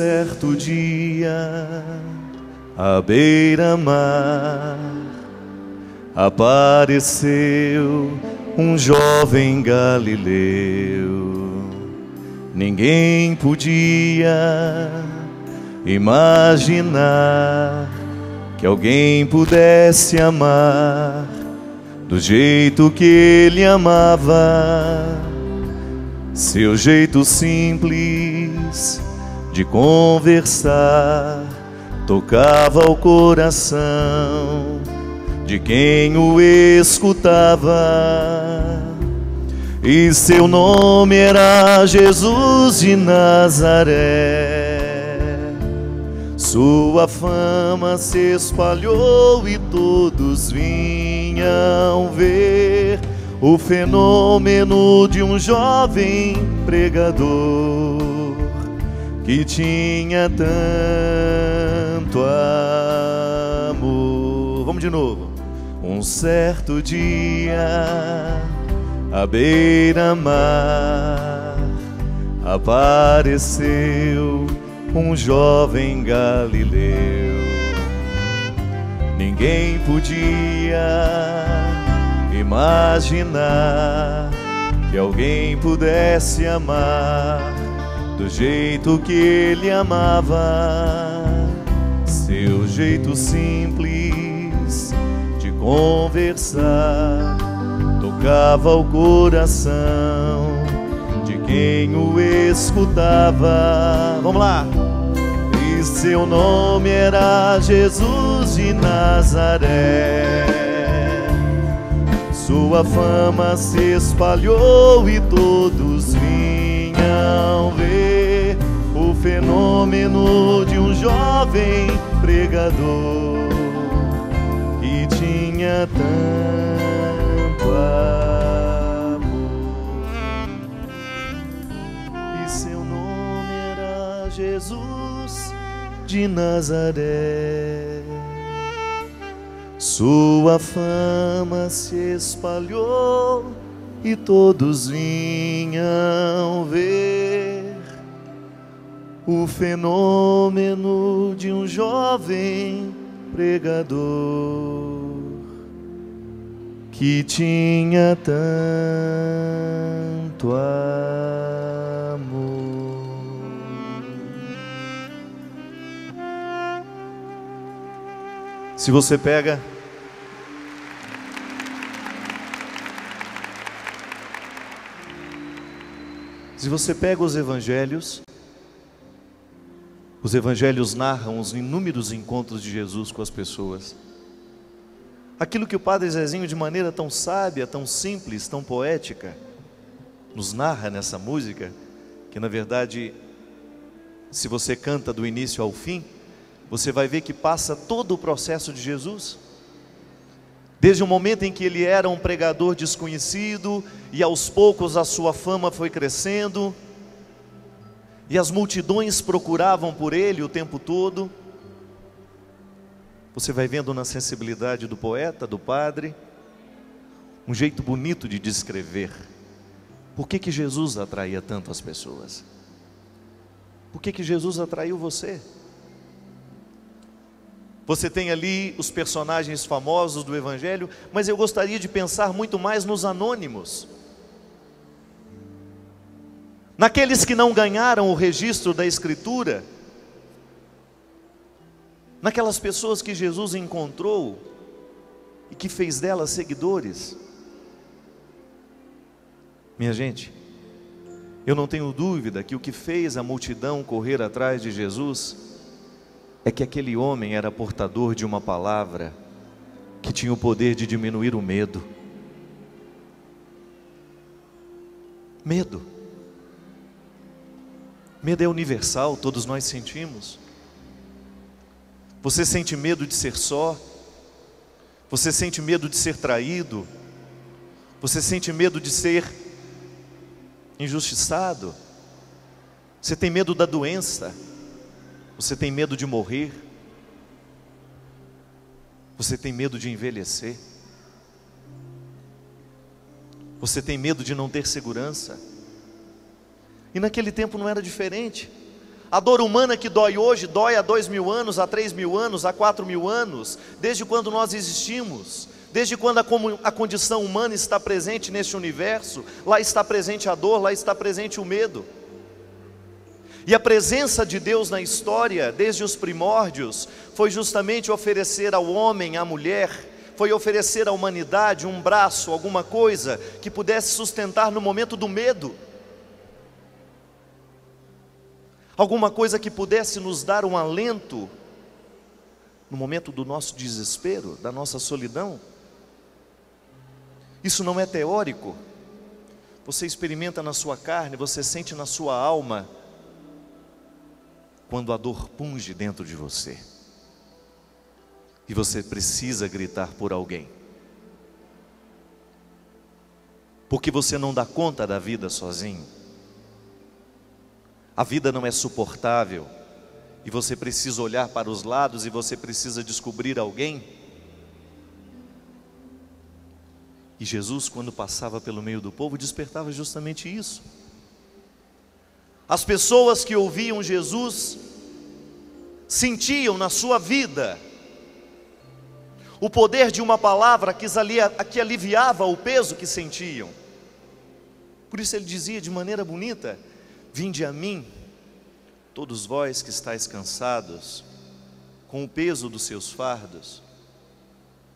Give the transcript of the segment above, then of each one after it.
certo dia, à beira-mar, apareceu um jovem galileu. Ninguém podia imaginar que alguém pudesse amar do jeito que ele amava. Seu jeito simples de conversar tocava o coração de quem o escutava. E seu nome era Jesus de Nazaré. Sua fama se espalhou e todos vinham ver o fenômeno de um jovem pregador que tinha tanto amor. Vamos de novo. Um certo dia, à beira-mar, apareceu um jovem galileu. Ninguém podia imaginar que alguém pudesse amar do jeito que ele amava, seu jeito simples de conversar tocava o coração de quem o escutava. Vamos lá. E seu nome era Jesus de Nazaré. Sua fama se espalhou e todos vinham ver fenômeno de um jovem pregador que tinha tanto amor. E seu nome era Jesus de Nazaré. Sua fama se espalhou e todos vinham ver o fenômeno de um jovem pregador que tinha tanto amor. Se você pega Se você pega os evangelhos, os evangelhos narram os inúmeros encontros de Jesus com as pessoas. Aquilo que o Padre Zezinho, de maneira tão sábia, tão simples, tão poética, nos narra nessa música, que na verdade, se você canta do início ao fim, você vai ver que passa todo o processo de Jesus. Desde o momento em que ele era um pregador desconhecido e aos poucos a sua fama foi crescendo, e as multidões procuravam por ele o tempo todo. Você vai vendo na sensibilidade do poeta, do padre, um jeito bonito de descrever. Por que, que Jesus atraía tanto as pessoas? Por que, que Jesus atraiu você? Você tem ali os personagens famosos do Evangelho, mas eu gostaria de pensar muito mais nos anônimos. Naqueles que não ganharam o registro da Escritura, naquelas pessoas que Jesus encontrou e que fez delas seguidores. Minha gente, eu não tenho dúvida que o que fez a multidão correr atrás de Jesus é que aquele homem era portador de uma palavra que tinha o poder de diminuir o medo. Medo. Medo é universal, todos nós sentimos. Você sente medo de ser só? Você sente medo de ser traído? Você sente medo de ser injustiçado? Você tem medo da doença? Você tem medo de morrer? Você tem medo de envelhecer? Você tem medo de não ter segurança? E naquele tempo não era diferente. A dor humana que dói hoje, dói há dois mil anos, há três mil anos, há quatro mil anos, desde quando nós existimos, desde quando a, condição humana está presente neste universo, lá está presente a dor, lá está presente o medo. E a presença de Deus na história, desde os primórdios, foi justamente oferecer ao homem, à mulher, foi oferecer à humanidade um braço, alguma coisa que pudesse sustentar no momento do medo. Alguma coisa que pudesse nos dar um alento no momento do nosso desespero, da nossa solidão. Isso não é teórico. Você experimenta na sua carne, você sente na sua alma quando a dor punge dentro de você e você precisa gritar por alguém. Porque você não dá conta da vida sozinho. A vida não é suportável e você precisa olhar para os lados e você precisa descobrir alguém. E Jesus, quando passava pelo meio do povo, despertava justamente isso. As pessoas que ouviam Jesus sentiam na sua vida o poder de uma palavra que, aliviava o peso que sentiam. Por isso ele dizia de maneira bonita: Vinde a mim, todos vós que estáis cansados, com o peso dos seus fardos,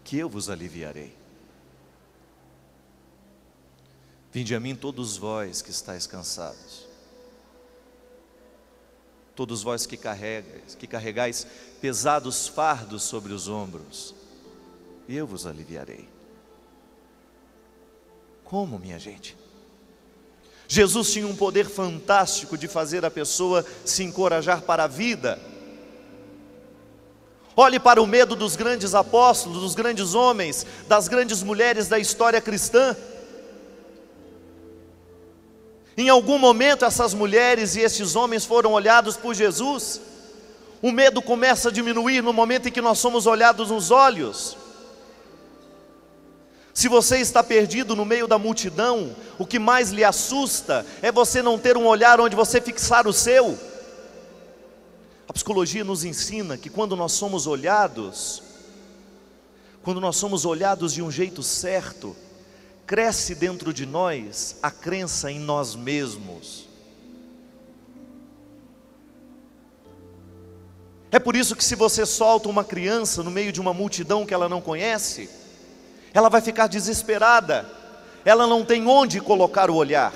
que eu vos aliviarei. Vinde a mim, todos vós que estáis cansados, todos vós que carregais, que carregais pesados fardos sobre os ombros, e eu vos aliviarei. Como, minha gente? Jesus tinha um poder fantástico de fazer a pessoa se encorajar para a vida. Olhe para o medo dos grandes apóstolos, dos grandes homens, das grandes mulheres da história cristã. Em algum momento, essas mulheres e esses homens foram olhados por Jesus. O medo começa a diminuir no momento em que nós somos olhados nos olhos. Se você está perdido no meio da multidão, o que mais lhe assusta é você não ter um olhar onde você fixar o seu. A psicologia nos ensina que quando nós somos olhados, quando nós somos olhados de um jeito certo, cresce dentro de nós a crença em nós mesmos. É por isso que se você solta uma criança no meio de uma multidão que ela não conhece, ela vai ficar desesperada, ela não tem onde colocar o olhar.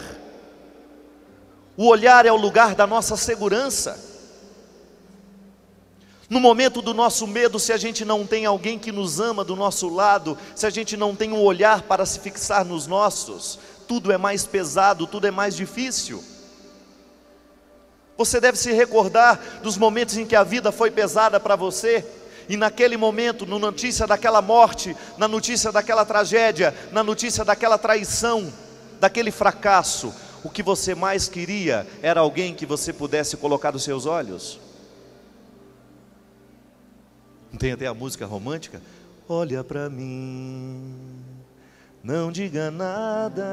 O olhar é o lugar da nossa segurança. No momento do nosso medo, se a gente não tem alguém que nos ama do nosso lado, se a gente não tem um olhar para se fixar nos nossos, tudo é mais pesado, tudo é mais difícil. Você deve se recordar dos momentos em que a vida foi pesada para você, e naquele momento, na notícia daquela morte, na notícia daquela tragédia, na notícia daquela traição, daquele fracasso, o que você mais queria era alguém que você pudesse colocar os seus olhos. Tem até a música romântica? Olha para mim, não diga nada,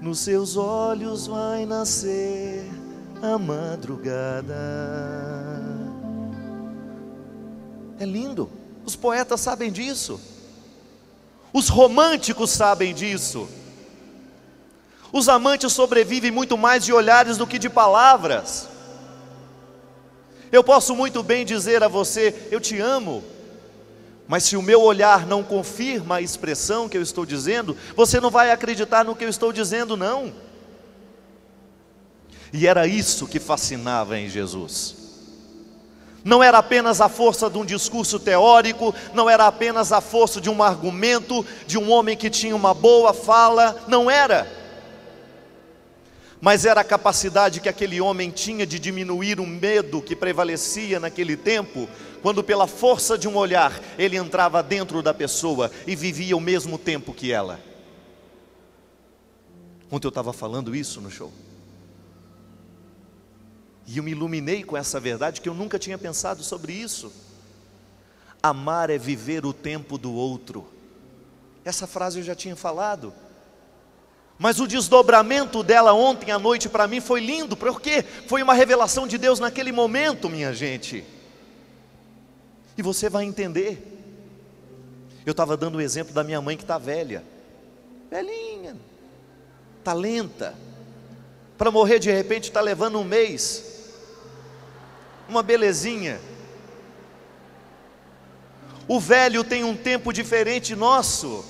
nos seus olhos vai nascer a madrugada. É lindo. Os poetas sabem disso. Os românticos sabem disso. Os amantes sobrevivem muito mais de olhares do que de palavras. Eu posso muito bem dizer a você: Eu te amo. Mas se o meu olhar não confirma a expressão que eu estou dizendo, você não vai acreditar no que eu estou dizendo, não. E era isso que fascinava em Jesus. Não era apenas a força de um discurso teórico, não era apenas a força de um argumento, de um homem que tinha uma boa fala, não era. Mas era a capacidade que aquele homem tinha de diminuir o medo que prevalecia naquele tempo, quando pela força de um olhar ele entrava dentro da pessoa e vivia o mesmo tempo que ela. Ontem eu estava falando isso no show. E eu me iluminei com essa verdade que eu nunca tinha pensado sobre isso. Amar é viver o tempo do outro. Essa frase eu já tinha falado. Mas o desdobramento dela ontem à noite para mim foi lindo, porque foi uma revelação de Deus naquele momento, minha gente. E você vai entender. Eu estava dando o exemplo da minha mãe que está velha, velhinha, está lenta, para morrer de repente está levando um mês, uma belezinha. O velho tem um tempo diferente nosso,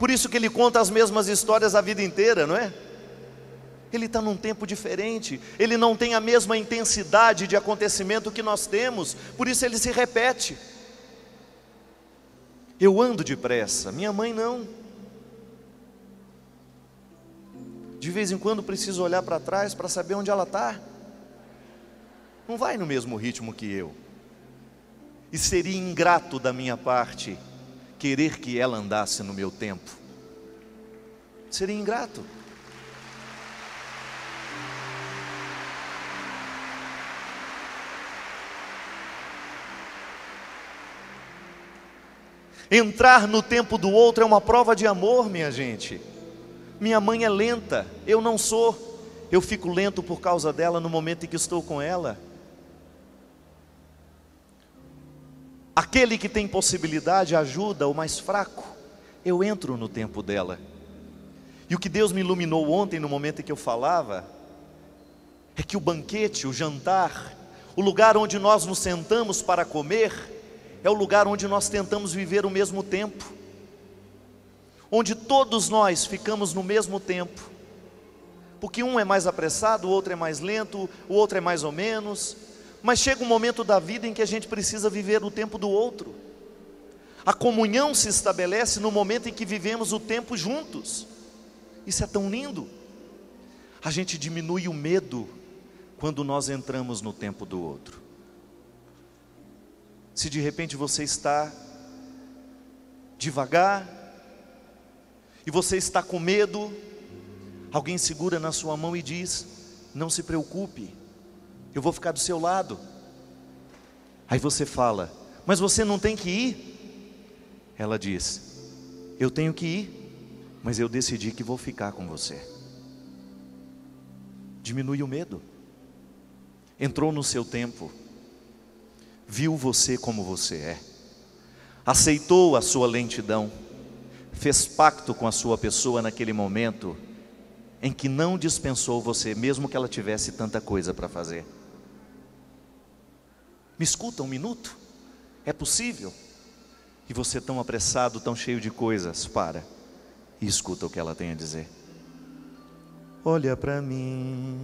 por isso que ele conta as mesmas histórias a vida inteira, não é? Ele está num tempo diferente, ele não tem a mesma intensidade de acontecimento que nós temos, por isso ele se repete. Eu ando depressa, minha mãe não. De vez em quando preciso olhar para trás para saber onde ela está. Não vai no mesmo ritmo que eu. E seria ingrato da minha parte querer que ela andasse no meu tempo. Seria ingrato. Entrar no tempo do outro é uma prova de amor, minha gente. Minha mãe é lenta, eu não sou. Eu fico lento por causa dela no momento em que estou com ela. Aquele que tem possibilidade ajuda o mais fraco. Eu entro no tempo dela. E o que Deus me iluminou ontem, no momento em que eu falava, é que o banquete, o jantar, o lugar onde nós nos sentamos para comer, é o lugar onde nós tentamos viver o mesmo tempo, onde todos nós ficamos no mesmo tempo, porque um é mais apressado, o outro é mais lento, o outro é mais ou menos, mas chega um momento da vida em que a gente precisa viver o tempo do outro. A comunhão se estabelece no momento em que vivemos o tempo juntos. Isso é tão lindo. A gente diminui o medo quando nós entramos no tempo do outro. Se de repente você está devagar e você está com medo, alguém segura na sua mão e diz: Não se preocupe, eu vou ficar do seu lado. Aí você fala: Mas você não tem que ir? Ela diz: Eu tenho que ir, mas eu decidi que vou ficar com você. Diminui o medo, entrou no seu tempo viu você como você é, aceitou a sua lentidão, fez pacto com a sua pessoa naquele momento em que não dispensou você, mesmo que ela tivesse tanta coisa para fazer. Me escuta um minuto? É possível? E você tão apressado, tão cheio de coisas, para e escuta o que ela tem a dizer. Olha para mim,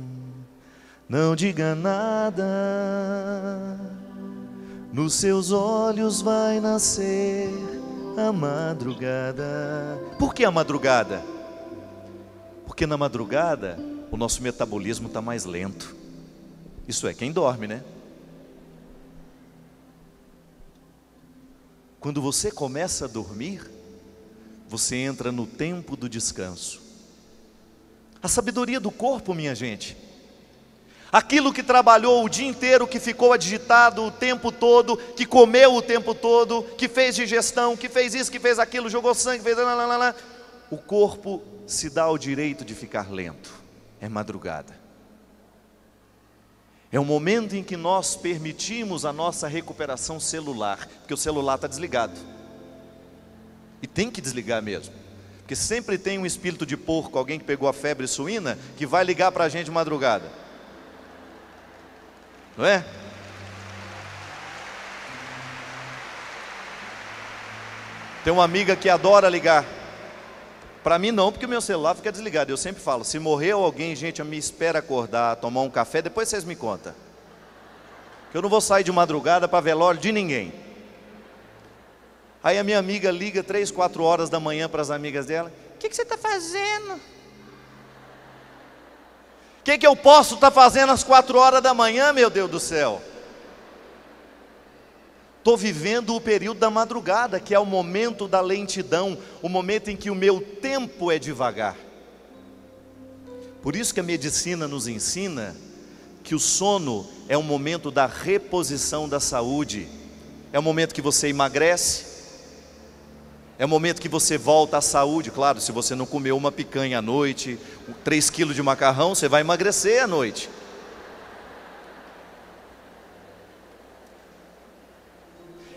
não diga nada nos seus olhos vai nascer a madrugada. Por que a madrugada? Porque na madrugada o nosso metabolismo está mais lento. Isso é, quem dorme, né? Quando você começa a dormir, você entra no tempo do descanso. A sabedoria do corpo, minha gente, Aquilo que trabalhou o dia inteiro, que ficou agitado o tempo todo, que comeu o tempo todo, que fez digestão, que fez isso, que fez aquilo, jogou sangue, fez. Lá, lá, lá, o corpo se dá o direito de ficar lento. É madrugada. É o momento em que nós permitimos a nossa recuperação celular, porque o celular está desligado. E tem que desligar mesmo. Porque sempre tem um espírito de porco, alguém que pegou a febre suína, que vai ligar para a gente de madrugada não é? Tem uma amiga que adora ligar. Para mim não, porque o meu celular fica desligado. Eu sempre falo, se morreu alguém, gente, me espera acordar, tomar um café, depois vocês me contam. Que eu não vou sair de madrugada para velório de ninguém. Aí a minha amiga liga três, quatro horas da manhã para as amigas dela. O que, que você está fazendo? que, que eu posso estar tá fazendo às quatro horas da manhã, meu Deus do céu? Estou vivendo o período da madrugada, que é o momento da lentidão, o momento em que o meu tempo é devagar. Por isso que a medicina nos ensina que o sono é um momento da reposição da saúde, é o momento que você emagrece, É o momento que você volta à saúde. Claro, se você não comeu uma picanha à noite, 3 quilos de macarrão, você vai emagrecer à noite.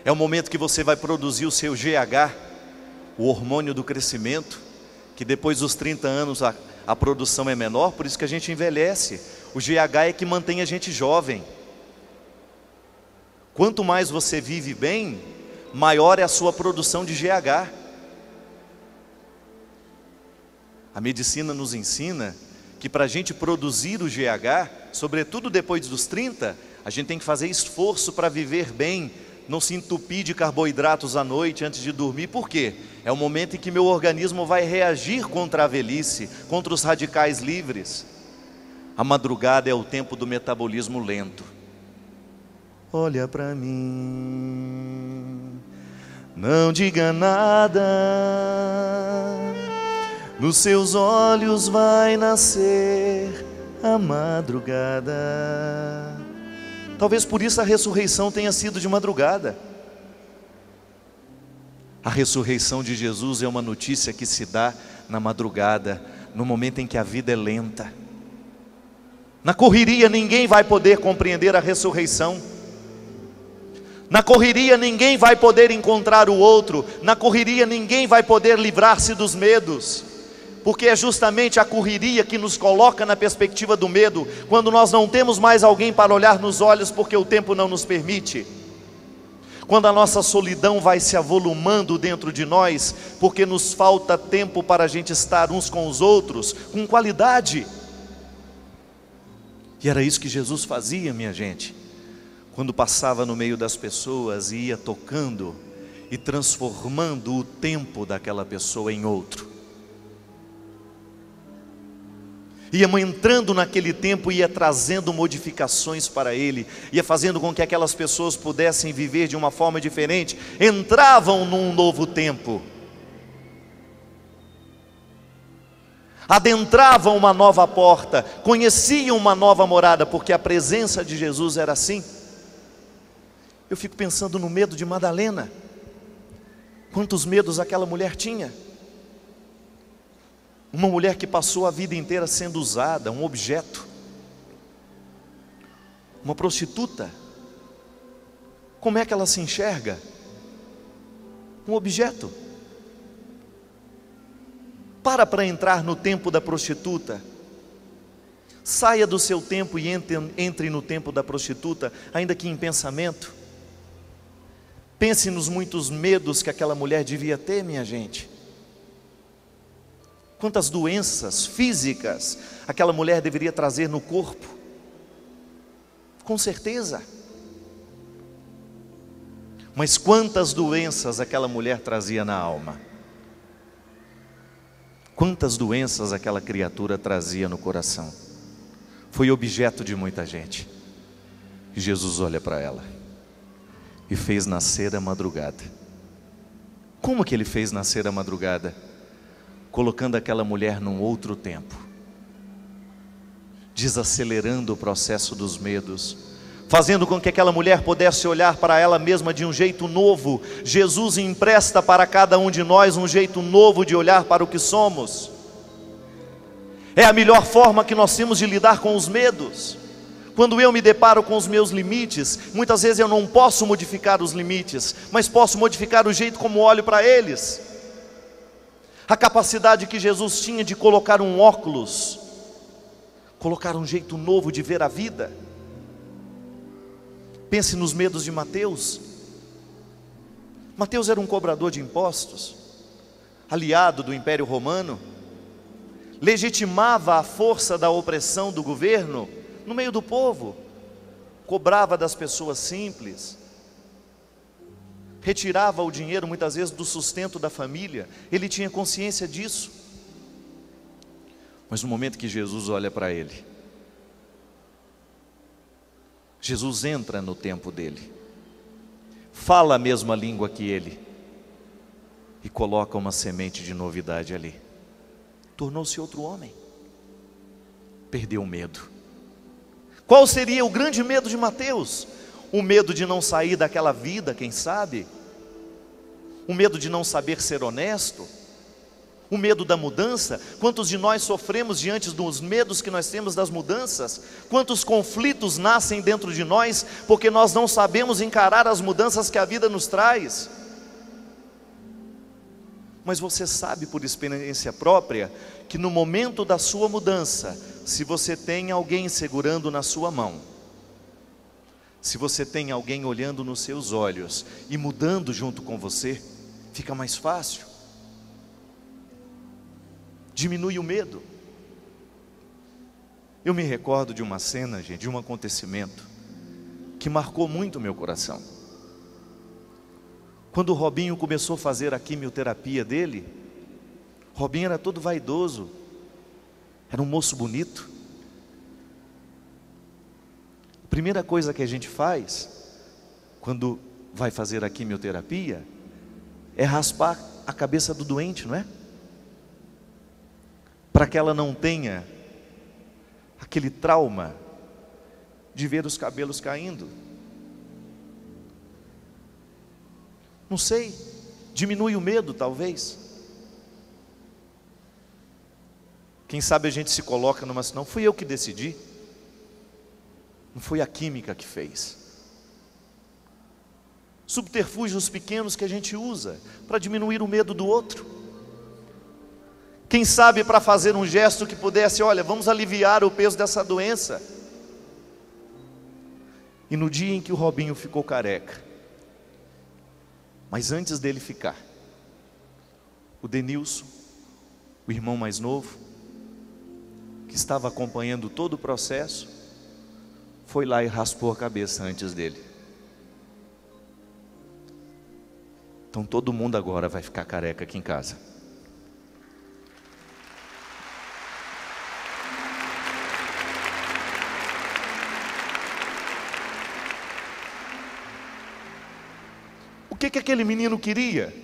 É o momento que você vai produzir o seu GH, o hormônio do crescimento, que depois dos 30 anos a, a produção é menor, por isso que a gente envelhece. O GH é que mantém a gente jovem. Quanto mais você vive bem, maior é a sua produção de GH. A medicina nos ensina que para a gente produzir o GH, sobretudo depois dos 30, a gente tem que fazer esforço para viver bem, não se entupir de carboidratos à noite antes de dormir. Por quê? É o momento em que meu organismo vai reagir contra a velhice, contra os radicais livres. A madrugada é o tempo do metabolismo lento. Olha para mim, não diga nada. Nos seus olhos vai nascer a madrugada. Talvez por isso a ressurreição tenha sido de madrugada. A ressurreição de Jesus é uma notícia que se dá na madrugada, no momento em que a vida é lenta. Na correria ninguém vai poder compreender a ressurreição. Na correria ninguém vai poder encontrar o outro. Na correria ninguém vai poder livrar-se dos medos porque é justamente a correria que nos coloca na perspectiva do medo, quando nós não temos mais alguém para olhar nos olhos porque o tempo não nos permite. Quando a nossa solidão vai se avolumando dentro de nós, porque nos falta tempo para a gente estar uns com os outros, com qualidade. E era isso que Jesus fazia, minha gente, quando passava no meio das pessoas e ia tocando e transformando o tempo daquela pessoa em outro. Ia entrando naquele tempo, ia trazendo modificações para ele, ia fazendo com que aquelas pessoas pudessem viver de uma forma diferente, entravam num novo tempo, adentravam uma nova porta, conheciam uma nova morada, porque a presença de Jesus era assim. Eu fico pensando no medo de Madalena, quantos medos aquela mulher tinha. Uma mulher que passou a vida inteira sendo usada, um objeto. Uma prostituta. Como é que ela se enxerga? Um objeto. Para para entrar no tempo da prostituta. Saia do seu tempo e entre, entre no tempo da prostituta, ainda que em pensamento. Pense nos muitos medos que aquela mulher devia ter, minha gente quantas doenças físicas aquela mulher deveria trazer no corpo. Com certeza. Mas quantas doenças aquela mulher trazia na alma? Quantas doenças aquela criatura trazia no coração? Foi objeto de muita gente. Jesus olha para ela e fez nascer a madrugada. Como que ele fez nascer a madrugada? Colocando aquela mulher num outro tempo, desacelerando o processo dos medos, fazendo com que aquela mulher pudesse olhar para ela mesma de um jeito novo. Jesus empresta para cada um de nós um jeito novo de olhar para o que somos. É a melhor forma que nós temos de lidar com os medos. Quando eu me deparo com os meus limites, muitas vezes eu não posso modificar os limites, mas posso modificar o jeito como olho para eles a capacidade que Jesus tinha de colocar um óculos, colocar um jeito novo de ver a vida. Pense nos medos de Mateus. Mateus era um cobrador de impostos, aliado do Império Romano, legitimava a força da opressão do governo no meio do povo, cobrava das pessoas simples, retirava o dinheiro muitas vezes do sustento da família, ele tinha consciência disso. Mas no momento que Jesus olha para ele, Jesus entra no tempo dele, fala a mesma língua que ele e coloca uma semente de novidade ali. Tornou-se outro homem, perdeu o medo. Qual seria o grande medo de Mateus? O medo de não sair daquela vida, quem sabe? o medo de não saber ser honesto, o medo da mudança. Quantos de nós sofremos diante dos medos que nós temos das mudanças? Quantos conflitos nascem dentro de nós porque nós não sabemos encarar as mudanças que a vida nos traz? Mas você sabe por experiência própria que no momento da sua mudança, se você tem alguém segurando na sua mão, se você tem alguém olhando nos seus olhos e mudando junto com você, fica mais fácil. Diminui o medo. Eu me recordo de uma cena, gente, de um acontecimento que marcou muito o meu coração. Quando o Robinho começou a fazer a quimioterapia dele, Robinho era todo vaidoso, era um moço bonito. Primeira coisa que a gente faz, quando vai fazer a quimioterapia, é raspar a cabeça do doente, não é? Para que ela não tenha aquele trauma de ver os cabelos caindo. Não sei, diminui o medo, talvez. Quem sabe a gente se coloca numa. Não fui eu que decidi, não foi a química que fez. Subterfúgios pequenos que a gente usa para diminuir o medo do outro. Quem sabe para fazer um gesto que pudesse, olha, vamos aliviar o peso dessa doença. E no dia em que o Robinho ficou careca, mas antes dele ficar, o Denilson, o irmão mais novo, que estava acompanhando todo o processo, foi lá e raspou a cabeça antes dele. Então todo mundo agora vai ficar careca aqui em casa. que, que aquele menino queria?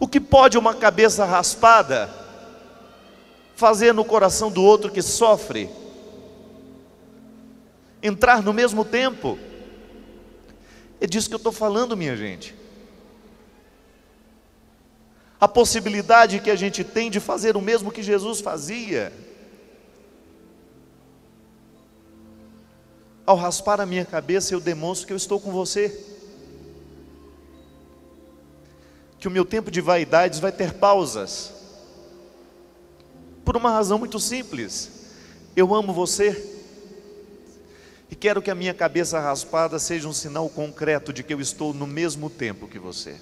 O que pode uma cabeça raspada fazer no coração do outro que sofre? Entrar no mesmo tempo? É disso que eu estou falando, minha gente. A possibilidade que a gente tem de fazer o mesmo que Jesus fazia. Ao raspar a minha cabeça, eu demonstro que eu estou com você que o meu tempo de vaidades vai ter pausas. Por uma razão muito simples. Eu amo você. E quero que a minha cabeça raspada seja um sinal concreto de que eu estou no mesmo tempo que você.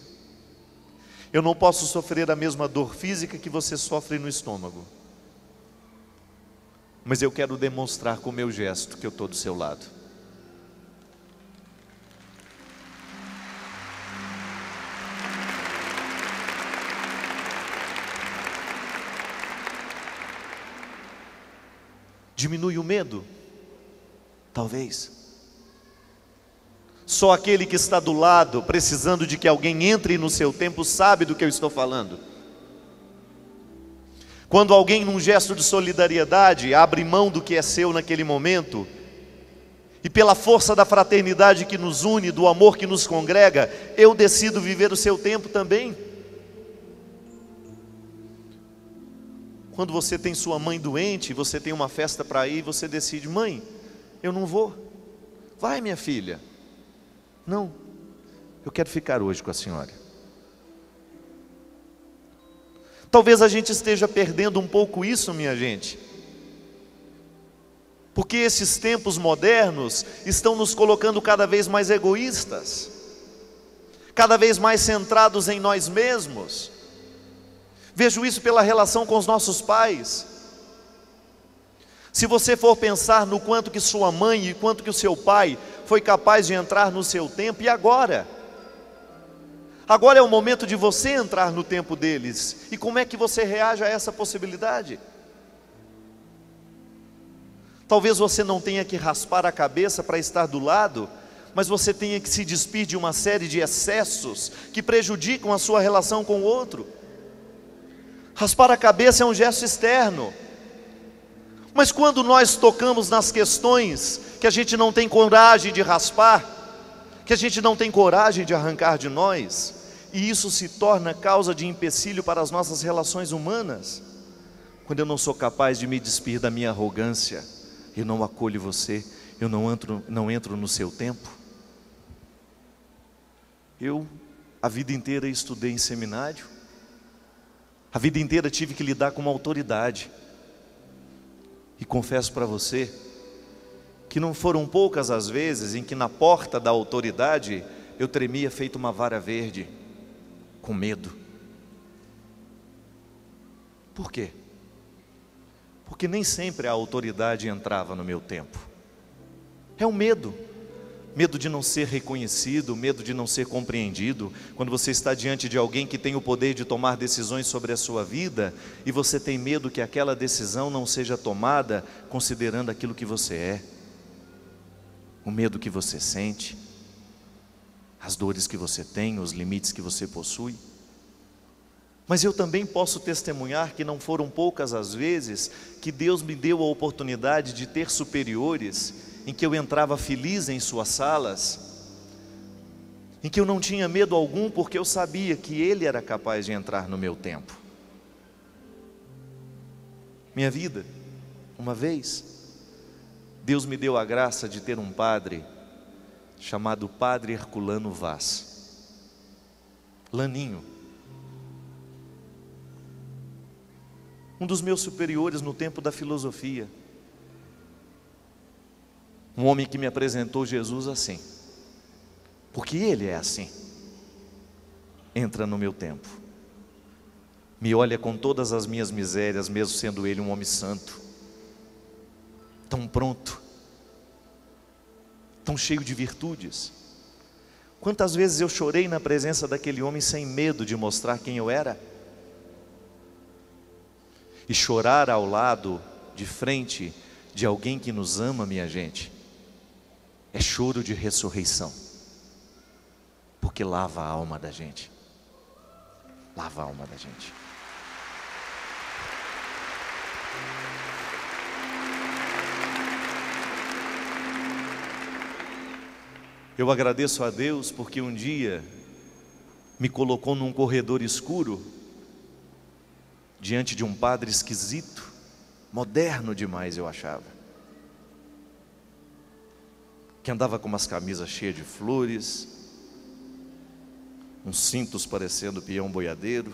Eu não posso sofrer a mesma dor física que você sofre no estômago. Mas eu quero demonstrar com o meu gesto que eu estou do seu lado. Diminui o medo? Talvez. Só aquele que está do lado, precisando de que alguém entre no seu tempo, sabe do que eu estou falando. Quando alguém, num gesto de solidariedade, abre mão do que é seu naquele momento, e pela força da fraternidade que nos une, do amor que nos congrega, eu decido viver o seu tempo também. Quando você tem sua mãe doente, você tem uma festa para ir, você decide, mãe, eu não vou. Vai, minha filha. Não, eu quero ficar hoje com a senhora. Talvez a gente esteja perdendo um pouco isso, minha gente. Porque esses tempos modernos estão nos colocando cada vez mais egoístas, cada vez mais centrados em nós mesmos Vejo isso pela relação com os nossos pais. Se você for pensar no quanto que sua mãe e quanto que o seu pai foi capaz de entrar no seu tempo, e agora? Agora é o momento de você entrar no tempo deles. E como é que você reage a essa possibilidade? Talvez você não tenha que raspar a cabeça para estar do lado, mas você tenha que se despir de uma série de excessos que prejudicam a sua relação com o outro. Raspar a cabeça é um gesto externo. Mas quando nós tocamos nas questões que a gente não tem coragem de raspar, que a gente não tem coragem de arrancar de nós, e isso se torna causa de empecilho para as nossas relações humanas. Quando eu não sou capaz de me despir da minha arrogância, eu não acolho você, eu não entro, não entro no seu tempo. Eu, a vida inteira, estudei em seminário, a vida inteira tive que lidar com uma autoridade, e confesso para você, que não foram poucas as vezes em que na porta da autoridade eu tremia feito uma vara verde, com medo. Por quê? Porque nem sempre a autoridade entrava no meu tempo. É o medo. Medo de não ser reconhecido, medo de não ser compreendido. Quando você está diante de alguém que tem o poder de tomar decisões sobre a sua vida e você tem medo que aquela decisão não seja tomada considerando aquilo que você é, o medo que você sente, as dores que você tem, os limites que você possui. Mas eu também posso testemunhar que não foram poucas as vezes que Deus me deu a oportunidade de ter superiores em que eu entrava feliz em suas salas, em que eu não tinha medo algum porque eu sabia que Ele era capaz de entrar no meu tempo. Minha vida, uma vez, Deus me deu a graça de ter um padre chamado Padre Herculano Vaz. Laninho. Um dos meus superiores no tempo da filosofia. Um homem que me apresentou Jesus assim. Porque ele é assim. Entra no meu tempo. Me olha com todas as minhas misérias, mesmo sendo ele um homem santo. Tão pronto tão cheio de virtudes. Quantas vezes eu chorei na presença daquele homem sem medo de mostrar quem eu era? E chorar ao lado, de frente, de alguém que nos ama, minha gente, é choro de ressurreição, porque lava a alma da gente. Lava a alma da gente. Eu agradeço a Deus porque um dia me colocou num corredor escuro, diante de um padre esquisito, moderno demais, eu achava, que andava com umas camisas cheias de flores, uns cintos parecendo peão boiadeiro,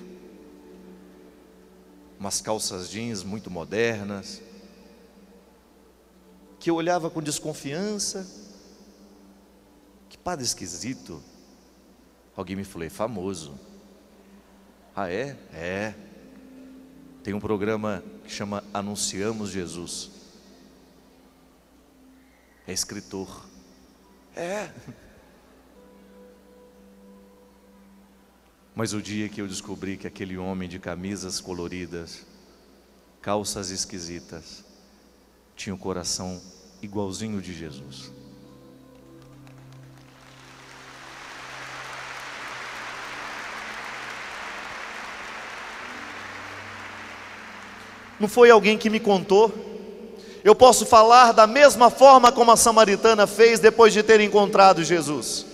umas calças jeans muito modernas, que eu olhava com desconfiança, Padre esquisito. Alguém me falou, é famoso. Ah, é? É. Tem um programa que chama Anunciamos Jesus. É escritor. É. Mas o dia que eu descobri que aquele homem de camisas coloridas, calças esquisitas, tinha o coração igualzinho de Jesus. não foi alguém que me contou. Eu posso falar da mesma forma como a samaritana fez depois de ter encontrado Jesus.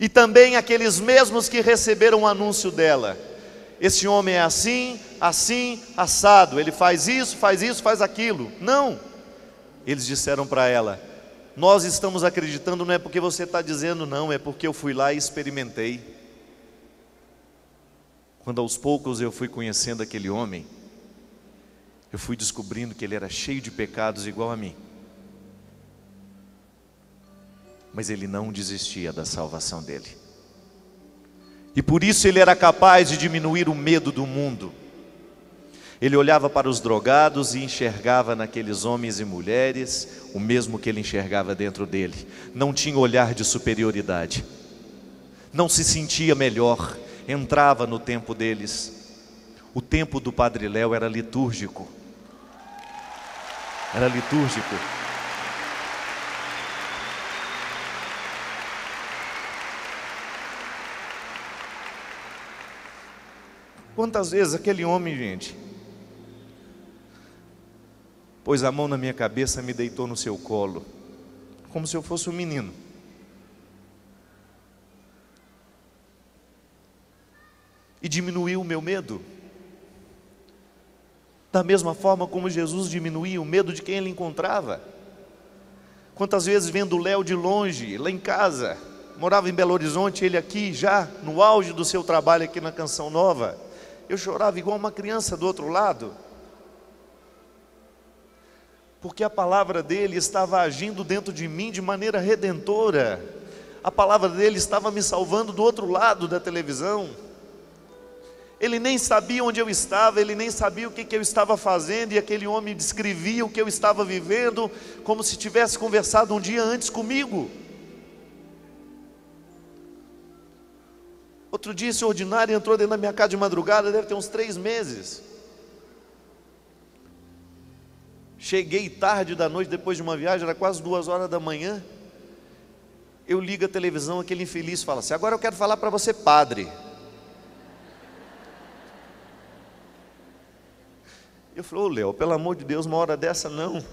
E também aqueles mesmos que receberam o anúncio dela. Esse homem é assim, assim, assado. Ele faz isso, faz isso, faz aquilo. Não. Eles disseram para ela: Nós estamos acreditando, não é porque você está dizendo, não, é porque eu fui lá e experimentei. Quando aos poucos eu fui conhecendo aquele homem, eu fui descobrindo que ele era cheio de pecados igual a mim. Mas ele não desistia da salvação dele. E por isso ele era capaz de diminuir o medo do mundo. Ele olhava para os drogados e enxergava naqueles homens e mulheres o mesmo que ele enxergava dentro dele. Não tinha olhar de superioridade. Não se sentia melhor, entrava no tempo deles. O tempo do Padre Léo era litúrgico. Era litúrgico. Quantas vezes aquele homem, gente, pôs a mão na minha cabeça e me deitou no seu colo, como se eu fosse um menino. e diminuiu o meu medo. Da mesma forma como Jesus diminuía o medo de quem ele encontrava. Quantas vezes vendo o Léo de longe, lá em casa, morava em Belo Horizonte, ele aqui já no auge do seu trabalho aqui na Canção Nova, eu chorava igual uma criança do outro lado, porque a palavra dele estava agindo dentro de mim de maneira redentora, a palavra dele estava me salvando do outro lado da televisão. Ele nem sabia onde eu estava, ele nem sabia o que, que eu estava fazendo, e aquele homem descrevia o que eu estava vivendo, como se tivesse conversado um dia antes comigo. Outro dia, esse ordinário entrou dentro da minha casa de madrugada, deve ter uns três meses. Cheguei tarde da noite, depois de uma viagem, era quase duas horas da manhã. Eu ligo a televisão, aquele infeliz fala assim: Agora eu quero falar para você, padre. Eu falei, ô Léo, pelo amor de Deus, uma hora dessa não.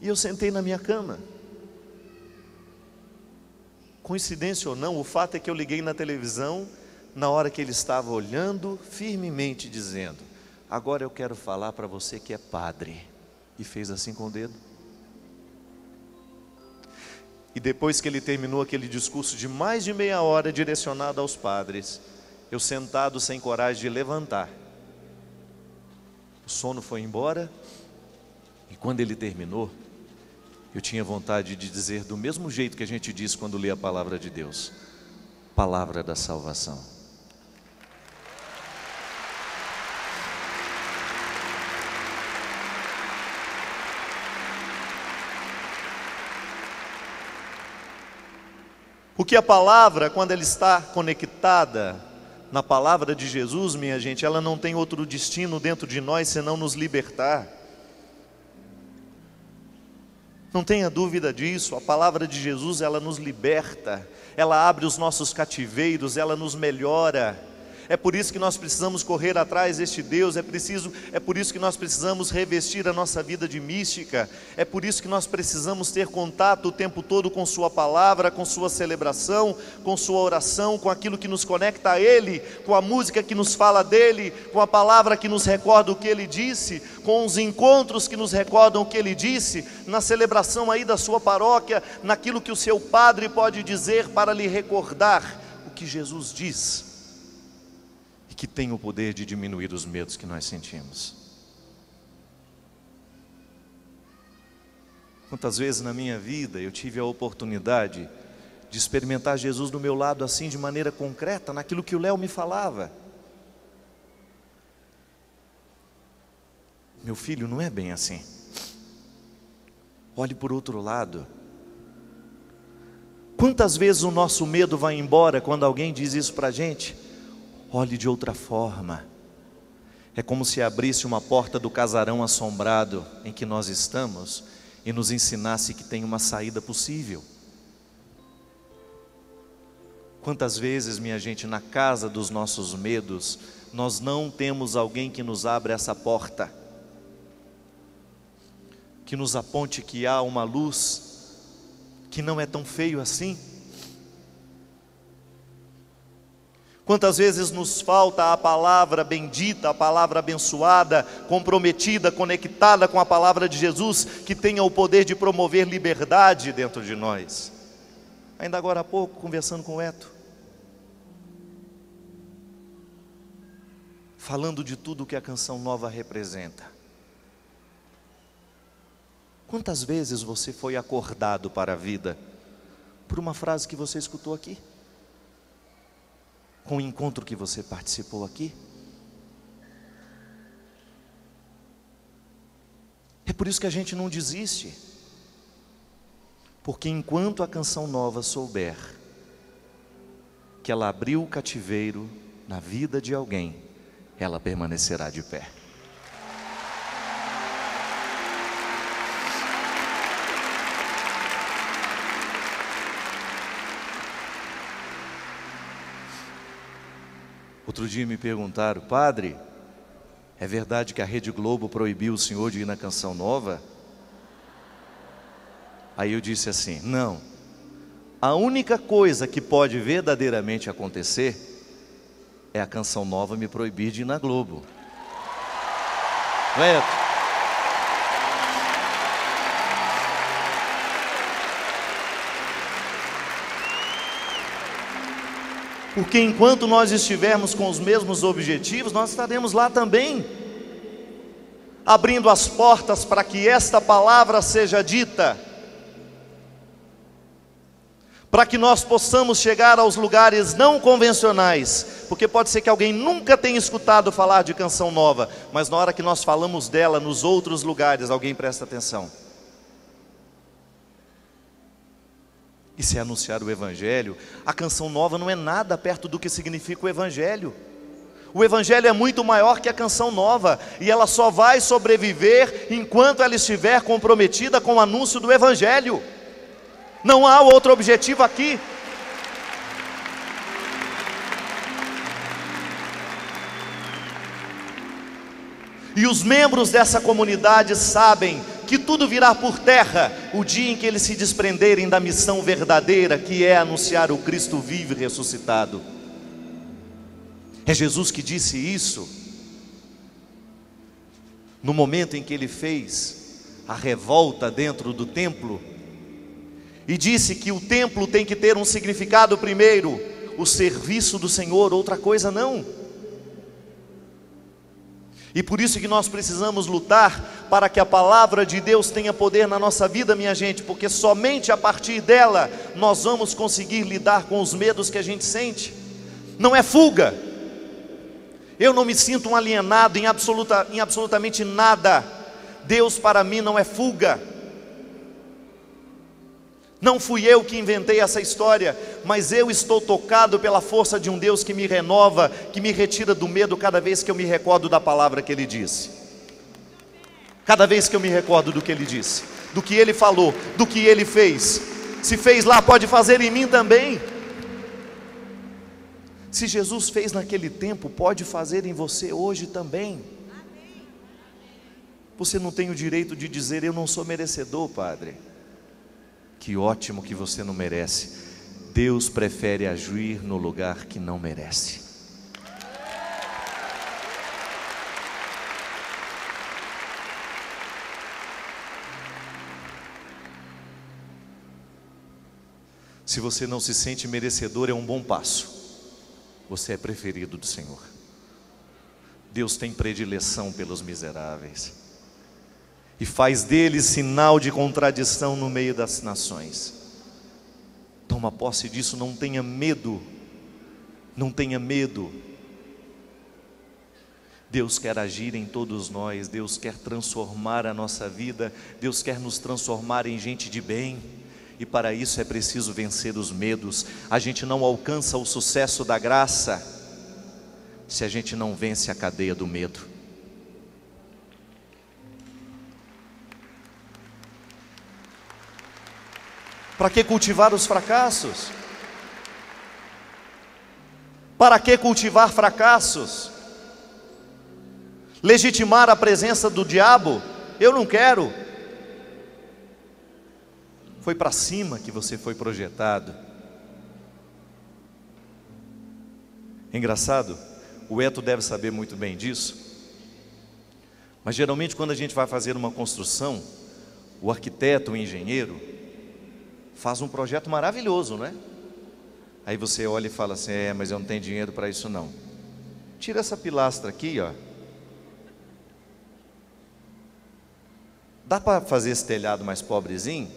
E eu sentei na minha cama. Coincidência ou não, o fato é que eu liguei na televisão na hora que ele estava olhando firmemente, dizendo: Agora eu quero falar para você que é padre. E fez assim com o dedo. E depois que ele terminou aquele discurso de mais de meia hora direcionado aos padres, eu sentado sem coragem de levantar. O sono foi embora, e quando ele terminou, eu tinha vontade de dizer do mesmo jeito que a gente diz quando lê a palavra de Deus: palavra da salvação. Porque a palavra, quando ela está conectada na palavra de Jesus, minha gente, ela não tem outro destino dentro de nós senão nos libertar. Não tenha dúvida disso, a palavra de Jesus, ela nos liberta, ela abre os nossos cativeiros, ela nos melhora. É por isso que nós precisamos correr atrás deste Deus, é preciso, é por isso que nós precisamos revestir a nossa vida de mística, é por isso que nós precisamos ter contato o tempo todo com sua palavra, com sua celebração, com sua oração, com aquilo que nos conecta a ele, com a música que nos fala dele, com a palavra que nos recorda o que ele disse, com os encontros que nos recordam o que ele disse, na celebração aí da sua paróquia, naquilo que o seu padre pode dizer para lhe recordar o que Jesus diz que tem o poder de diminuir os medos que nós sentimos. Quantas vezes na minha vida eu tive a oportunidade de experimentar Jesus do meu lado assim de maneira concreta, naquilo que o Léo me falava. Meu filho, não é bem assim. Olhe por outro lado. Quantas vezes o nosso medo vai embora quando alguém diz isso para a gente? Olhe de outra forma. É como se abrisse uma porta do casarão assombrado em que nós estamos e nos ensinasse que tem uma saída possível. Quantas vezes, minha gente, na casa dos nossos medos, nós não temos alguém que nos abra essa porta, que nos aponte que há uma luz que não é tão feio assim? Quantas vezes nos falta a palavra bendita, a palavra abençoada, comprometida, conectada com a palavra de Jesus, que tenha o poder de promover liberdade dentro de nós. Ainda agora há pouco, conversando com o Eto, falando de tudo que a canção nova representa. Quantas vezes você foi acordado para a vida por uma frase que você escutou aqui? Com o encontro que você participou aqui? É por isso que a gente não desiste. Porque enquanto a canção nova souber que ela abriu o cativeiro na vida de alguém, ela permanecerá de pé. Outro dia me perguntaram, padre, é verdade que a Rede Globo proibiu o senhor de ir na canção nova? Aí eu disse assim: não, A única coisa que pode verdadeiramente acontecer é a canção nova me proibir de ir na Globo. Não é? Porque enquanto nós estivermos com os mesmos objetivos, nós estaremos lá também, abrindo as portas para que esta palavra seja dita para que nós possamos chegar aos lugares não convencionais, porque pode ser que alguém nunca tenha escutado falar de canção nova, mas na hora que nós falamos dela nos outros lugares, alguém presta atenção. E se anunciar o Evangelho, a canção nova não é nada perto do que significa o Evangelho. O Evangelho é muito maior que a canção nova, e ela só vai sobreviver enquanto ela estiver comprometida com o anúncio do Evangelho. Não há outro objetivo aqui. E os membros dessa comunidade sabem que tudo virá por terra o dia em que eles se desprenderem da missão verdadeira, que é anunciar o Cristo vivo e ressuscitado. É Jesus que disse isso. No momento em que ele fez a revolta dentro do templo, e disse que o templo tem que ter um significado primeiro, o serviço do Senhor, outra coisa não. E por isso que nós precisamos lutar para que a palavra de Deus tenha poder na nossa vida, minha gente, porque somente a partir dela nós vamos conseguir lidar com os medos que a gente sente. Não é fuga. Eu não me sinto um alienado em, absoluta, em absolutamente nada. Deus para mim não é fuga. Não fui eu que inventei essa história, mas eu estou tocado pela força de um Deus que me renova, que me retira do medo cada vez que eu me recordo da palavra que ele disse. Cada vez que eu me recordo do que ele disse, do que ele falou, do que ele fez. Se fez lá, pode fazer em mim também. Se Jesus fez naquele tempo, pode fazer em você hoje também. Você não tem o direito de dizer, eu não sou merecedor, Padre. Que ótimo que você não merece. Deus prefere agir no lugar que não merece. Se você não se sente merecedor, é um bom passo. Você é preferido do Senhor. Deus tem predileção pelos miseráveis e faz dele sinal de contradição no meio das nações. Toma posse disso, não tenha medo, não tenha medo. Deus quer agir em todos nós, Deus quer transformar a nossa vida, Deus quer nos transformar em gente de bem, e para isso é preciso vencer os medos. A gente não alcança o sucesso da graça se a gente não vence a cadeia do medo. Para que cultivar os fracassos? Para que cultivar fracassos? Legitimar a presença do diabo? Eu não quero. Foi para cima que você foi projetado. Engraçado, o Eto deve saber muito bem disso. Mas geralmente, quando a gente vai fazer uma construção, o arquiteto, o engenheiro, faz um projeto maravilhoso, não é? Aí você olha e fala assim: é, mas eu não tenho dinheiro para isso não. Tira essa pilastra aqui, ó. Dá para fazer esse telhado mais pobrezinho?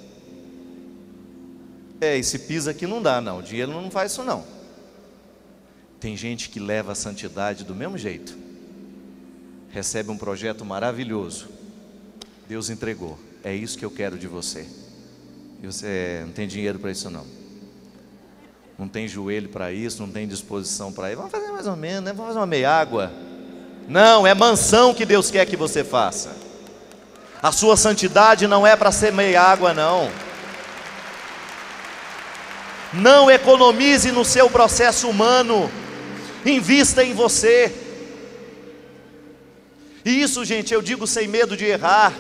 É, esse piso aqui não dá, não. O dinheiro não faz isso, não. Tem gente que leva a santidade do mesmo jeito. Recebe um projeto maravilhoso. Deus entregou. É isso que eu quero de você. E você não tem dinheiro para isso não. Não tem joelho para isso, não tem disposição para isso. Vamos fazer mais ou menos, né? Vamos fazer uma meia água. Não, é mansão que Deus quer que você faça. A sua santidade não é para ser meia água, não. Não economize no seu processo humano. Invista em você. E isso, gente, eu digo sem medo de errar.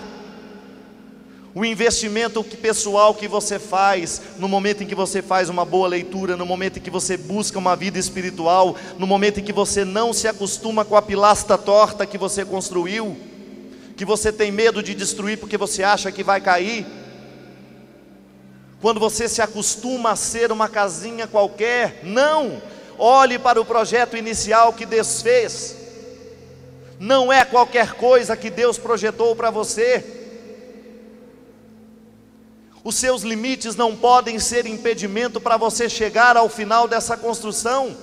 O investimento pessoal que você faz no momento em que você faz uma boa leitura, no momento em que você busca uma vida espiritual, no momento em que você não se acostuma com a pilastra torta que você construiu, que você tem medo de destruir porque você acha que vai cair. Quando você se acostuma a ser uma casinha qualquer, não, olhe para o projeto inicial que Deus fez. Não é qualquer coisa que Deus projetou para você. Os seus limites não podem ser impedimento para você chegar ao final dessa construção.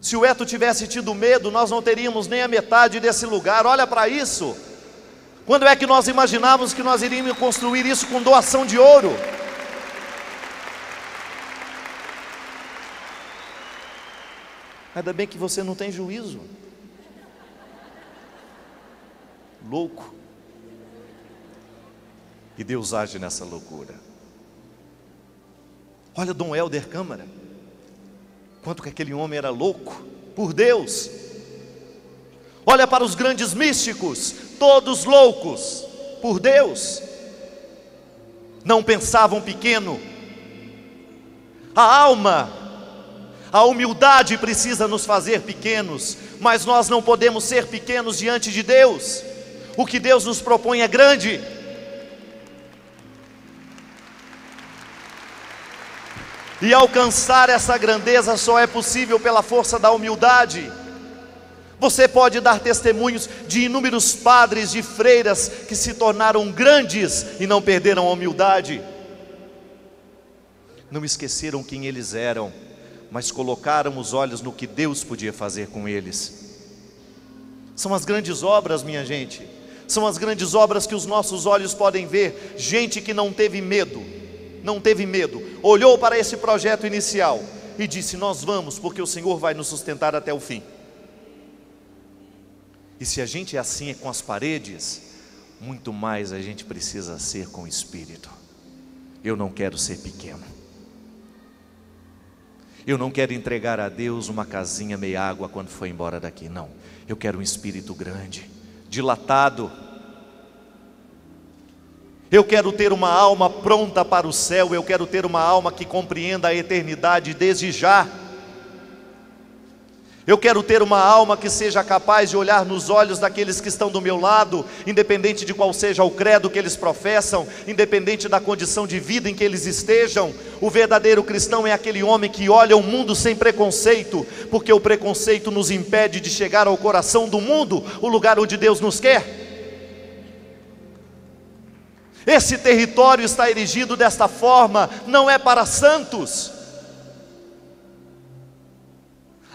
Se o Eto tivesse tido medo, nós não teríamos nem a metade desse lugar. Olha para isso. Quando é que nós imaginávamos que nós iríamos construir isso com doação de ouro? Ainda bem que você não tem juízo. Louco. E Deus age nessa loucura. Olha Dom Helder Câmara. Quanto que aquele homem era louco por Deus. Olha para os grandes místicos, todos loucos por Deus. Não pensavam pequeno. A alma, a humildade precisa nos fazer pequenos, mas nós não podemos ser pequenos diante de Deus. O que Deus nos propõe é grande. E alcançar essa grandeza só é possível pela força da humildade. Você pode dar testemunhos de inúmeros padres e freiras que se tornaram grandes e não perderam a humildade. Não esqueceram quem eles eram, mas colocaram os olhos no que Deus podia fazer com eles. São as grandes obras, minha gente. São as grandes obras que os nossos olhos podem ver. Gente que não teve medo, não teve medo, olhou para esse projeto inicial e disse: Nós vamos, porque o Senhor vai nos sustentar até o fim. E se a gente é assim é com as paredes, muito mais a gente precisa ser com o espírito. Eu não quero ser pequeno. Eu não quero entregar a Deus uma casinha meia água quando for embora daqui, não. Eu quero um espírito grande, dilatado eu quero ter uma alma pronta para o céu, eu quero ter uma alma que compreenda a eternidade desde já. Eu quero ter uma alma que seja capaz de olhar nos olhos daqueles que estão do meu lado, independente de qual seja o credo que eles professam, independente da condição de vida em que eles estejam. O verdadeiro cristão é aquele homem que olha o mundo sem preconceito, porque o preconceito nos impede de chegar ao coração do mundo, o lugar onde Deus nos quer. Esse território está erigido desta forma, não é para santos.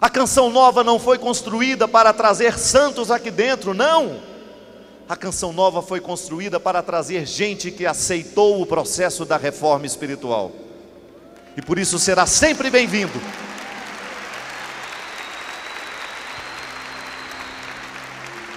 A canção nova não foi construída para trazer santos aqui dentro, não. A canção nova foi construída para trazer gente que aceitou o processo da reforma espiritual. E por isso será sempre bem-vindo.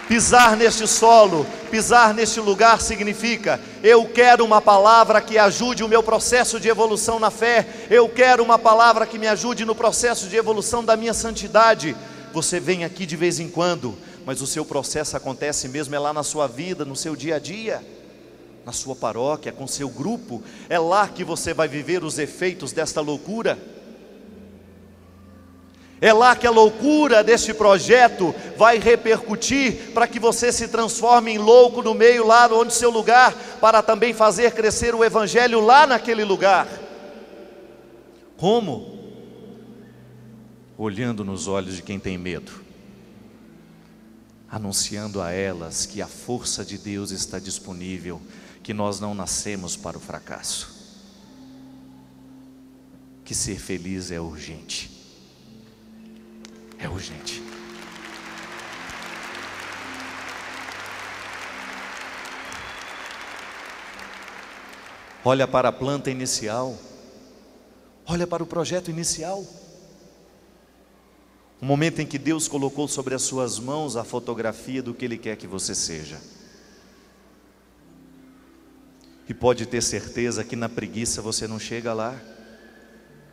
Pisar neste solo, pisar neste lugar significa: eu quero uma palavra que ajude o meu processo de evolução na fé, eu quero uma palavra que me ajude no processo de evolução da minha santidade. Você vem aqui de vez em quando, mas o seu processo acontece mesmo é lá na sua vida, no seu dia a dia, na sua paróquia, com seu grupo, é lá que você vai viver os efeitos desta loucura. É lá que a loucura deste projeto vai repercutir para que você se transforme em louco no meio lá onde seu lugar, para também fazer crescer o evangelho lá naquele lugar. Como? Olhando nos olhos de quem tem medo, anunciando a elas que a força de Deus está disponível, que nós não nascemos para o fracasso, que ser feliz é urgente é urgente. Olha para a planta inicial, olha para o projeto inicial. O momento em que Deus colocou sobre as suas mãos a fotografia do que Ele quer que você seja. E pode ter certeza que na preguiça você não chega lá.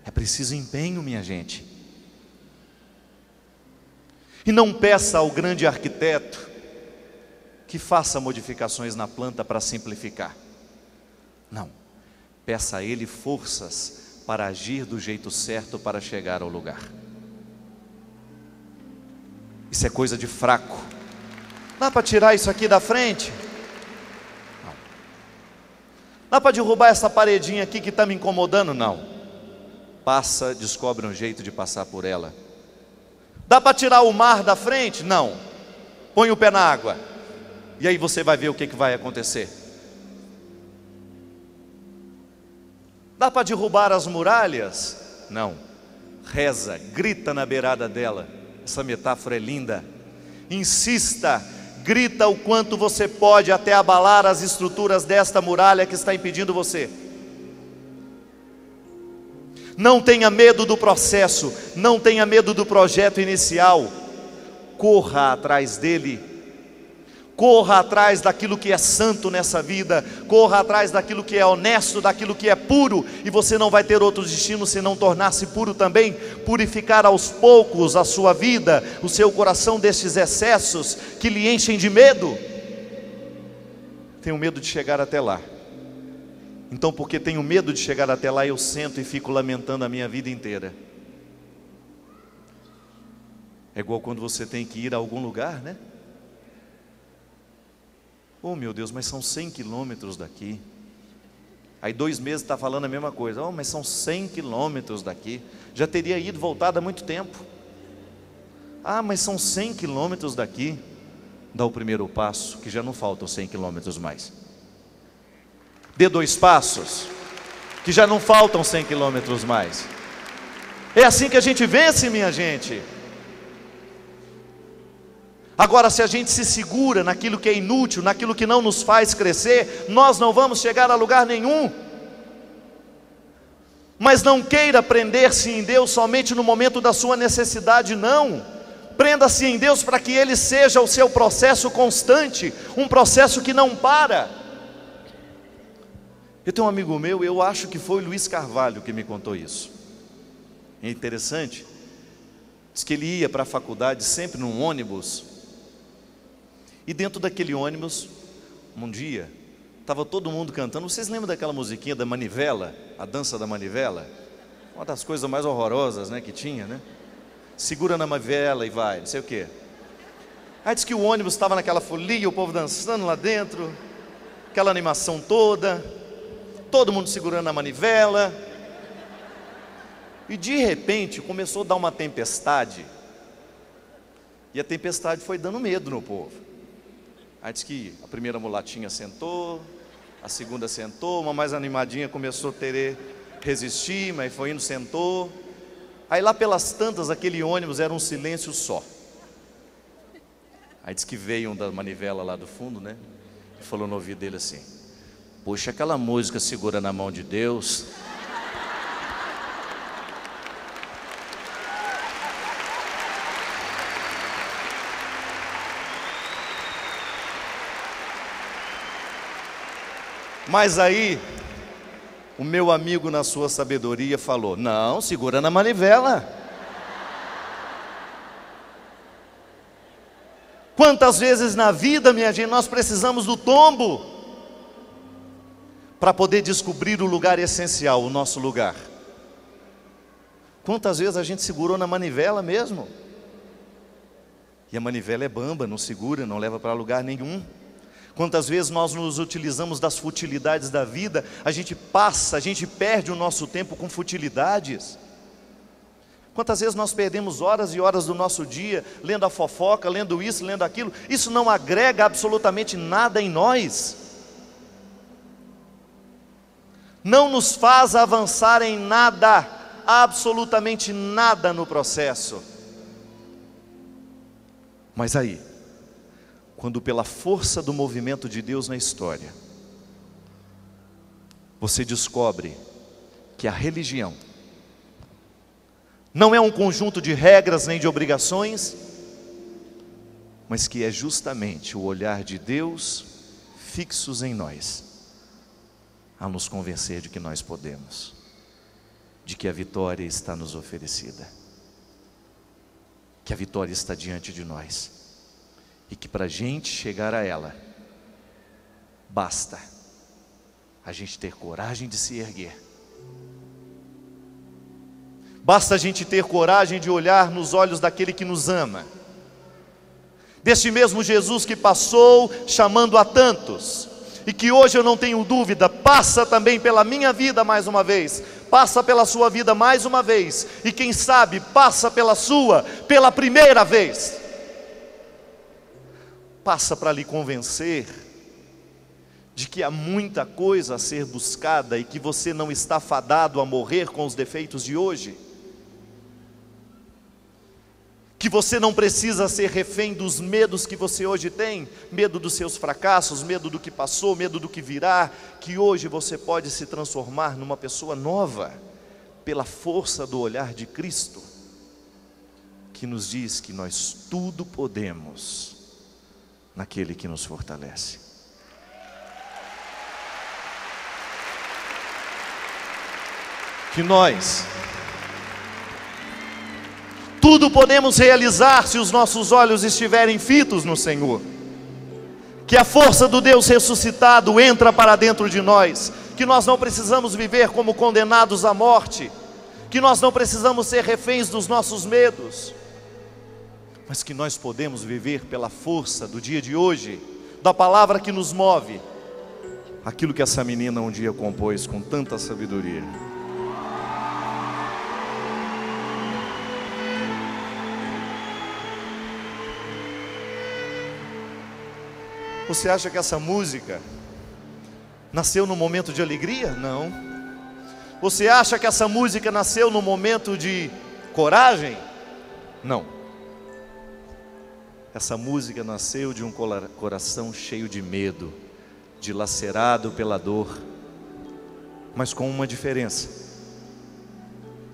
É preciso empenho, minha gente. E não peça ao grande arquiteto que faça modificações na planta para simplificar. Não. Peça a Ele forças para agir do jeito certo para chegar ao lugar. Isso é coisa de fraco. Dá para tirar isso aqui da frente? Não. Dá para derrubar essa paredinha aqui que está me incomodando? Não. Passa, descobre um jeito de passar por ela. Dá para tirar o mar da frente? Não. Põe o pé na água. E aí você vai ver o que, que vai acontecer. Dá para derrubar as muralhas? Não. Reza, grita na beirada dela. Essa metáfora é linda. Insista, grita o quanto você pode até abalar as estruturas desta muralha que está impedindo você. Não tenha medo do processo, não tenha medo do projeto inicial. Corra atrás dele Corra atrás daquilo que é santo nessa vida, corra atrás daquilo que é honesto, daquilo que é puro, e você não vai ter outro destino senão tornar-se puro também, purificar aos poucos a sua vida, o seu coração destes excessos que lhe enchem de medo. Tenho medo de chegar até lá. Então, porque tenho medo de chegar até lá, eu sento e fico lamentando a minha vida inteira. É igual quando você tem que ir a algum lugar, né? Oh meu Deus, mas são 100 quilômetros daqui. Aí dois meses está falando a mesma coisa. Oh, mas são 100 quilômetros daqui. Já teria ido voltado há muito tempo. Ah, mas são 100 quilômetros daqui. Dá o primeiro passo, que já não faltam 100 quilômetros mais. Dê dois passos, que já não faltam 100 quilômetros mais. É assim que a gente vence, minha gente. Agora, se a gente se segura naquilo que é inútil, naquilo que não nos faz crescer, nós não vamos chegar a lugar nenhum. Mas não queira prender-se em Deus somente no momento da sua necessidade, não. Prenda-se em Deus para que Ele seja o seu processo constante, um processo que não para. Eu tenho um amigo meu, eu acho que foi Luiz Carvalho que me contou isso. É interessante. Diz que ele ia para a faculdade sempre num ônibus e dentro daquele ônibus, um dia, estava todo mundo cantando. Vocês lembram daquela musiquinha da manivela? A dança da manivela? Uma das coisas mais horrorosas né, que tinha, né? Segura na manivela e vai, não sei o quê. Aí diz que o ônibus estava naquela folia, o povo dançando lá dentro, aquela animação toda, todo mundo segurando a manivela. E de repente começou a dar uma tempestade. E a tempestade foi dando medo no povo. Aí diz que a primeira mulatinha sentou, a segunda sentou, uma mais animadinha começou a ter resistir, mas foi indo, sentou. Aí lá pelas tantas, aquele ônibus era um silêncio só. Aí diz que veio um da manivela lá do fundo, né? E falou no ouvido dele assim: Puxa, aquela música segura na mão de Deus. Mas aí, o meu amigo, na sua sabedoria, falou: Não, segura na manivela. Quantas vezes na vida, minha gente, nós precisamos do tombo para poder descobrir o lugar essencial, o nosso lugar? Quantas vezes a gente segurou na manivela mesmo? E a manivela é bamba, não segura, não leva para lugar nenhum. Quantas vezes nós nos utilizamos das futilidades da vida, a gente passa, a gente perde o nosso tempo com futilidades. Quantas vezes nós perdemos horas e horas do nosso dia lendo a fofoca, lendo isso, lendo aquilo, isso não agrega absolutamente nada em nós, não nos faz avançar em nada, absolutamente nada no processo. Mas aí, quando, pela força do movimento de Deus na história, você descobre que a religião não é um conjunto de regras nem de obrigações, mas que é justamente o olhar de Deus fixos em nós, a nos convencer de que nós podemos, de que a vitória está nos oferecida, que a vitória está diante de nós E que para a gente chegar a ela, basta a gente ter coragem de se erguer. Basta a gente ter coragem de olhar nos olhos daquele que nos ama. Deste mesmo Jesus que passou chamando a tantos, e que hoje eu não tenho dúvida, passa também pela minha vida mais uma vez, passa pela sua vida mais uma vez, e quem sabe passa pela sua pela primeira vez. Passa para lhe convencer de que há muita coisa a ser buscada e que você não está fadado a morrer com os defeitos de hoje que você não precisa ser refém dos medos que você hoje tem, medo dos seus fracassos, medo do que passou, medo do que virá, que hoje você pode se transformar numa pessoa nova, pela força do olhar de Cristo, que nos diz que nós tudo podemos naquele que nos fortalece. Que nós tudo podemos realizar se os nossos olhos estiverem fitos no Senhor. Que a força do Deus ressuscitado entra para dentro de nós, que nós não precisamos viver como condenados à morte, que nós não precisamos ser reféns dos nossos medos, mas que nós podemos viver pela força do dia de hoje, da palavra que nos move, aquilo que essa menina um dia compôs com tanta sabedoria. Você acha que essa música nasceu no momento de alegria? Não. Você acha que essa música nasceu no momento de coragem? Não. Essa música nasceu de um coração cheio de medo, dilacerado pela dor, mas com uma diferença: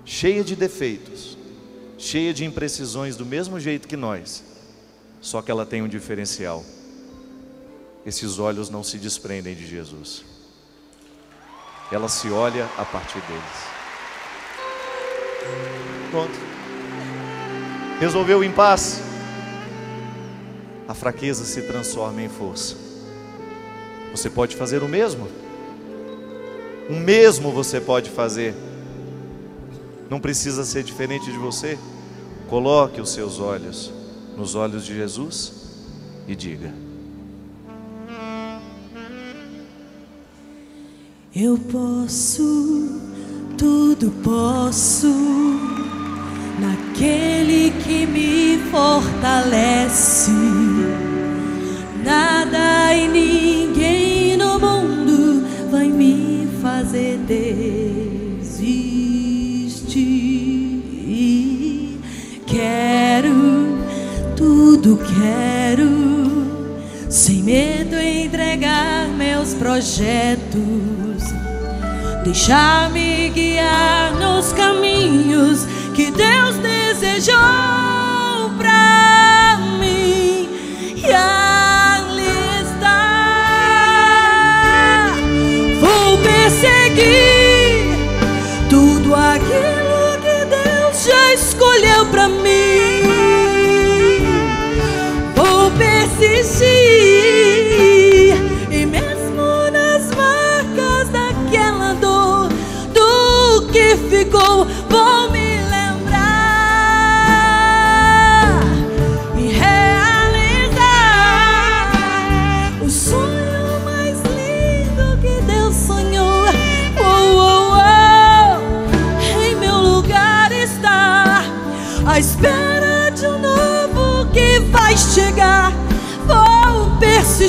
cheia de defeitos, cheia de imprecisões do mesmo jeito que nós, só que ela tem um diferencial esses olhos não se desprendem de Jesus. Ela se olha a partir deles. Pronto. Resolveu o impasse. A fraqueza se transforma em força. Você pode fazer o mesmo. O mesmo você pode fazer. Não precisa ser diferente de você. Coloque os seus olhos nos olhos de Jesus e diga: Eu posso, tudo posso, naquele que me fortalece. Nada e ninguém no mundo vai me fazer desistir. Quero, tudo quero, sem medo entregar meus projetos Deixar-me guiar nos caminhos que Deus desejou para mim. E ali está. Vou perseguir tudo aquilo que Deus já escolheu para mim.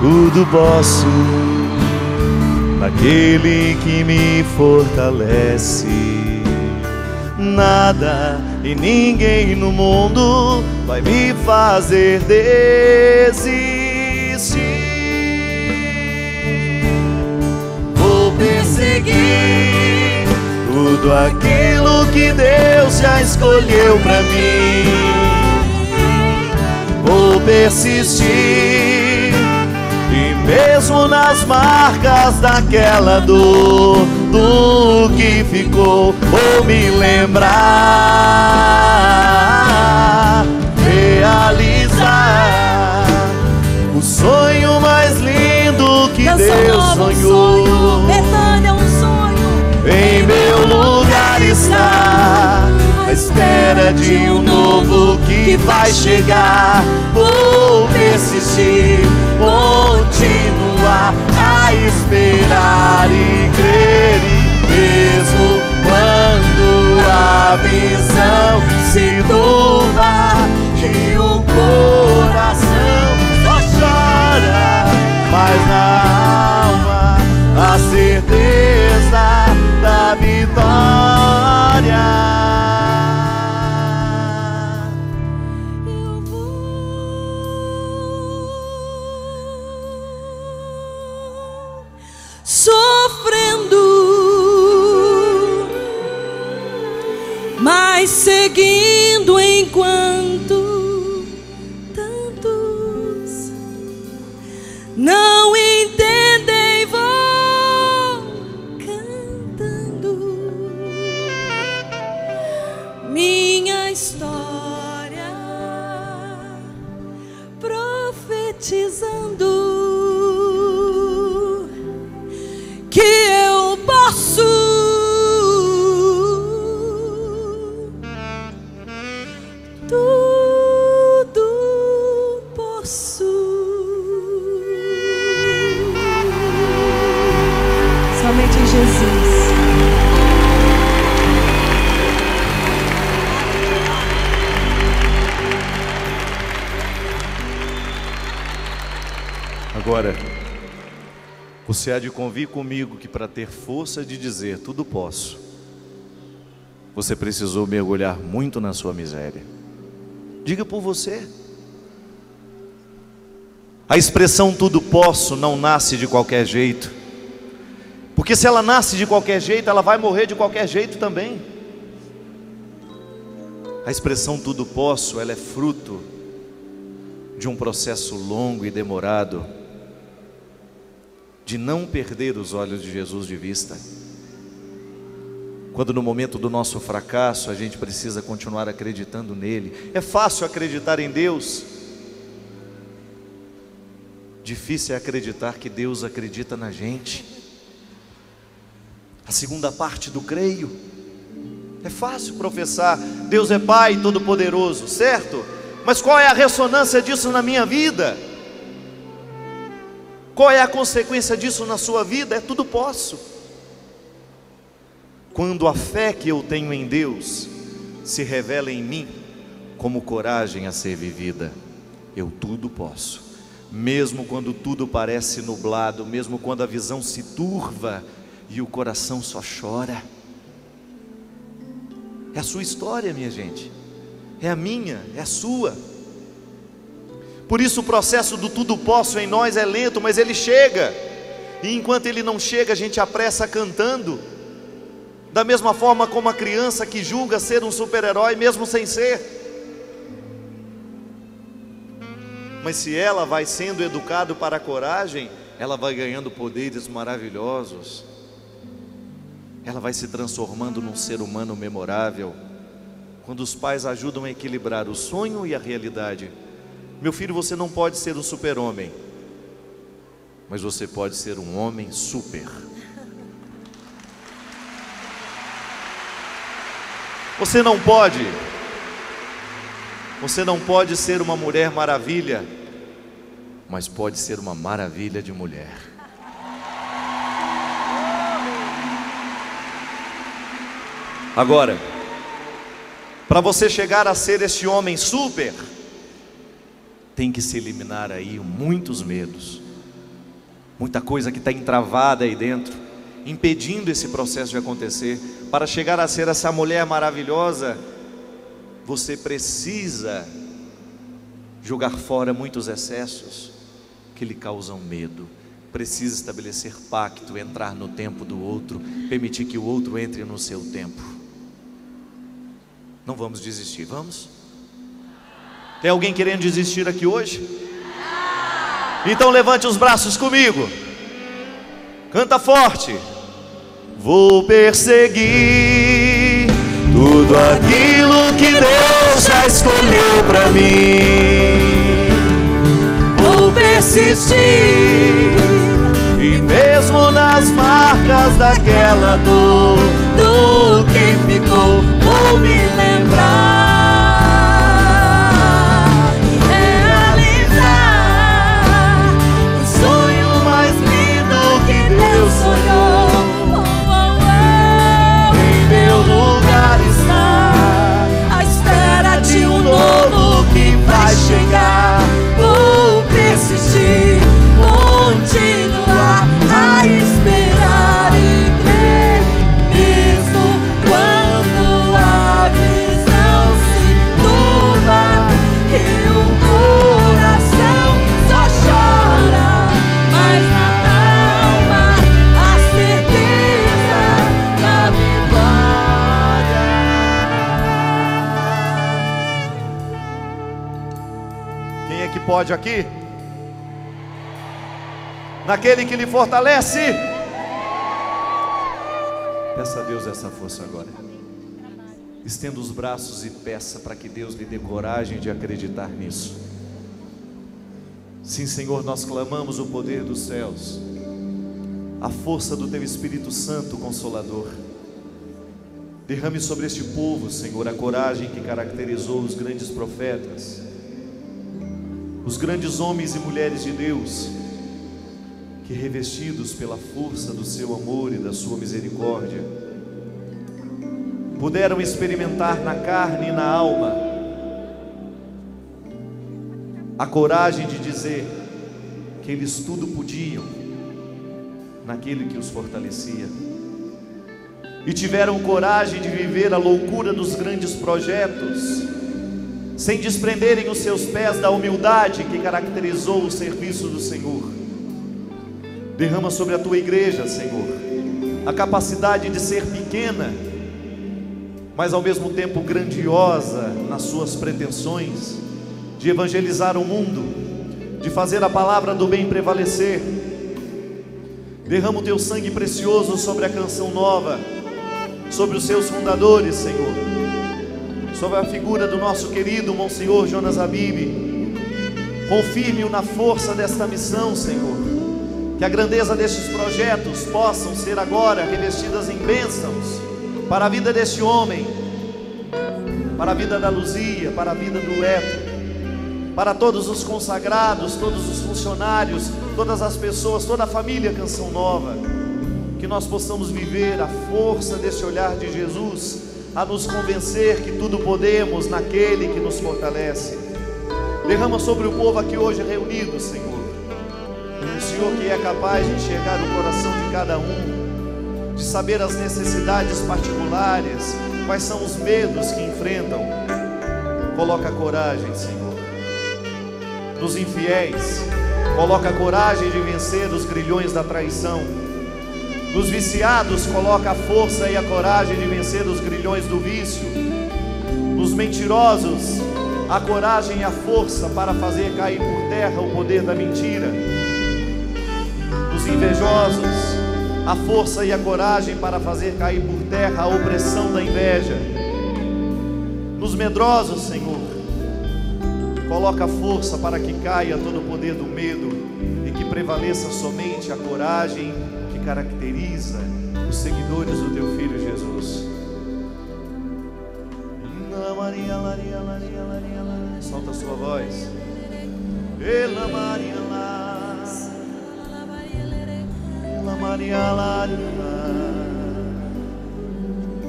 tudo posso naquele que me fortalece. Nada e ninguém no mundo vai me fazer desistir. Vou perseguir tudo aquilo que Deus já escolheu para mim. Vou persistir mesmo nas marcas daquela dor, do que ficou, vou me lembrar, realizar o sonho mais lindo que Canção Deus um sonhou. sonho. Betânia é um sonho. Em meu lugar está a espera de um novo que vai chegar. Vou persistir, continuar a esperar e crer, você há de convir comigo que para ter força de dizer tudo posso, você precisou mergulhar muito na sua miséria. Diga por você. A expressão tudo posso não nasce de qualquer jeito. Porque se ela nasce de qualquer jeito, ela vai morrer de qualquer jeito também. A expressão tudo posso, ela é fruto de um processo longo e demorado de não perder os olhos de Jesus de vista. Quando no momento do nosso fracasso a gente precisa continuar acreditando nele. É fácil acreditar em Deus. Difícil é acreditar que Deus acredita na gente. A segunda parte do creio. É fácil professar, Deus é Pai Todo-Poderoso, certo? Mas qual é a ressonância disso na minha vida? Qual é a consequência disso na sua vida? É tudo posso. Quando a fé que eu tenho em Deus se revela em mim como coragem a ser vivida, eu tudo posso. Mesmo quando tudo parece nublado, mesmo quando a visão se turva e o coração só chora. É a sua história, minha gente. É a minha, é a sua. Por isso o processo do tudo posso em nós é lento, mas ele chega. E enquanto ele não chega, a gente apressa cantando. Da mesma forma como a criança que julga ser um super-herói mesmo sem ser. Mas se ela vai sendo educada para a coragem, ela vai ganhando poderes maravilhosos. Ela vai se transformando num ser humano memorável. Quando os pais ajudam a equilibrar o sonho e a realidade. Meu filho, você não pode ser um super-homem, mas você pode ser um homem super. Você não pode, você não pode ser uma mulher maravilha, mas pode ser uma maravilha de mulher. Agora, para você chegar a ser esse homem super, tem que se eliminar aí muitos medos, muita coisa que está entravada aí dentro, impedindo esse processo de acontecer. Para chegar a ser essa mulher maravilhosa, você precisa jogar fora muitos excessos que lhe causam medo, precisa estabelecer pacto, entrar no tempo do outro, permitir que o outro entre no seu tempo. Não vamos desistir, vamos? Tem alguém querendo desistir aqui hoje? Então levante os braços comigo. Canta forte. Vou perseguir tudo aquilo que Deus já escolheu para mim. Vou persistir E mesmo nas marcas daquela dor, do que ficou, vou me lembrar Pode aqui? Naquele que lhe fortalece. Peça a Deus essa força agora. Estenda os braços e peça para que Deus lhe dê coragem de acreditar nisso. Sim, Senhor, nós clamamos o poder dos céus, a força do Teu Espírito Santo Consolador. Derrame sobre este povo, Senhor, a coragem que caracterizou os grandes profetas, os grandes homens e mulheres de Deus, que revestidos pela força do seu amor e da sua misericórdia, puderam experimentar na carne e na alma a coragem de dizer que eles tudo podiam naquele que os fortalecia. E tiveram coragem de viver a loucura dos grandes projetos, sem desprenderem os seus pés da humildade que caracterizou o serviço do Senhor. Derrama sobre a tua igreja, Senhor, a capacidade de ser pequena, mas ao mesmo tempo grandiosa nas suas pretensões, de evangelizar o mundo, de fazer a palavra do bem prevalecer. Derrama o teu sangue precioso sobre a canção nova, sobre os seus fundadores, Senhor, sobre a figura do nosso querido Monsenhor Jonas Abib. Confirme-o na força desta missão, Senhor. Que a grandeza destes projetos possam ser agora revestidas em bênçãos para a vida deste homem, para a vida da Luzia, para a vida do Eto, para todos os consagrados, todos os funcionários, todas as pessoas, toda a família Canção Nova, que nós possamos viver a força desse olhar de Jesus, a nos convencer que tudo podemos naquele que nos fortalece. Derrama sobre o povo aqui hoje reunido, Senhor. O Senhor que é capaz de enxergar o coração de cada um, de saber as necessidades particulares, quais são os medos que enfrentam. Coloca coragem, Senhor. Nos infiéis, coloca coragem de vencer os grilhões da traição. Nos viciados, coloca a força e a coragem de vencer os grilhões do vício. Nos mentirosos, a coragem e a força para fazer cair por terra o poder da mentira. Nos invejosos, a força e a coragem para fazer cair por terra a opressão da inveja. Nos medrosos, Senhor, coloca a força para que caia todo o poder do medo e que prevaleça somente a coragem caracteriza os seguidores do teu filho Jesus. Maria, Maria, Maria, Maria, Maria. Solta a sua voz. Ela Maria. Ela Maria,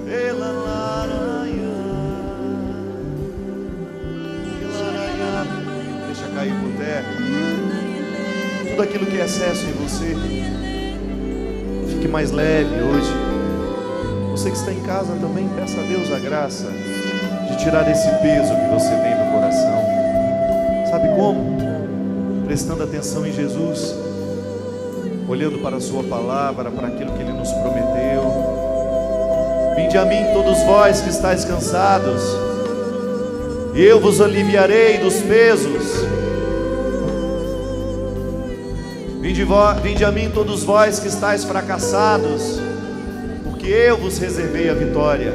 Ela Laranha. Laranha. Deixa cair por terra. Tudo aquilo que é excesso em você. Fique mais leve hoje. Você que está em casa também, peça a Deus a graça de tirar esse peso que você tem no coração. Sabe como? Prestando atenção em Jesus, olhando para a Sua palavra, para aquilo que Ele nos prometeu. Vinde a mim, todos vós que estáis cansados, e eu vos aliviarei dos pesos. Vinde, vo- vinde a mim, todos vós que estáis fracassados, porque eu vos reservei a vitória.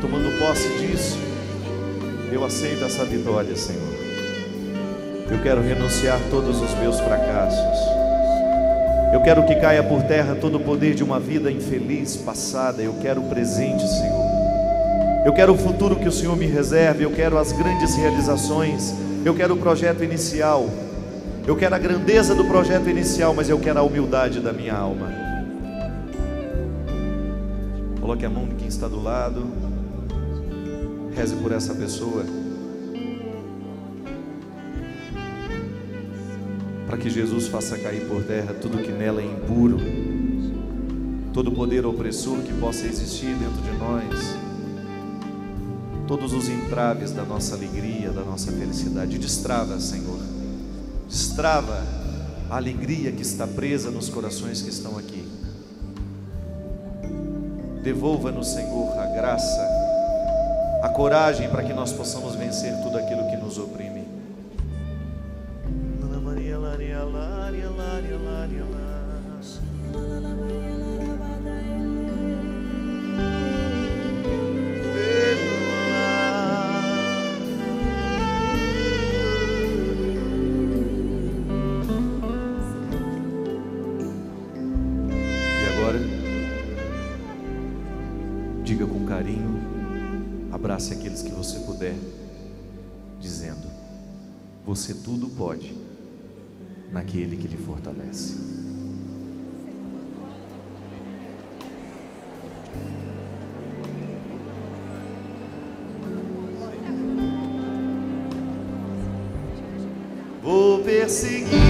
Tomando posse disso. Eu aceito essa vitória, Senhor. Eu quero renunciar todos os meus fracassos. Eu quero que caia por terra todo o poder de uma vida infeliz passada. Eu quero o presente, Senhor. Eu quero o futuro que o Senhor me reserve. Eu quero as grandes realizações. Eu quero o projeto inicial. Eu quero a grandeza do projeto inicial, mas eu quero a humildade da minha alma. Coloque a mão de quem está do lado. Reze por essa pessoa. Para que Jesus faça cair por terra tudo que nela é impuro, todo poder opressor que possa existir dentro de nós, todos os entraves da nossa alegria, da nossa felicidade. Destrava, Senhor, destrava a alegria que está presa nos corações que estão aqui. Devolva-nos, Senhor, a graça, a coragem para que nós possamos vencer tudo aquilo que nos oprime. Você tudo pode naquele que lhe fortalece. Vou perseguir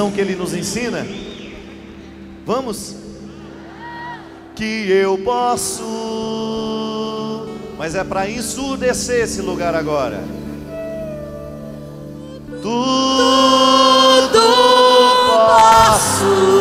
lição que ele nos ensina? Vamos? Que eu posso, mas é para ensurdecer esse lugar agora. Tudo Mais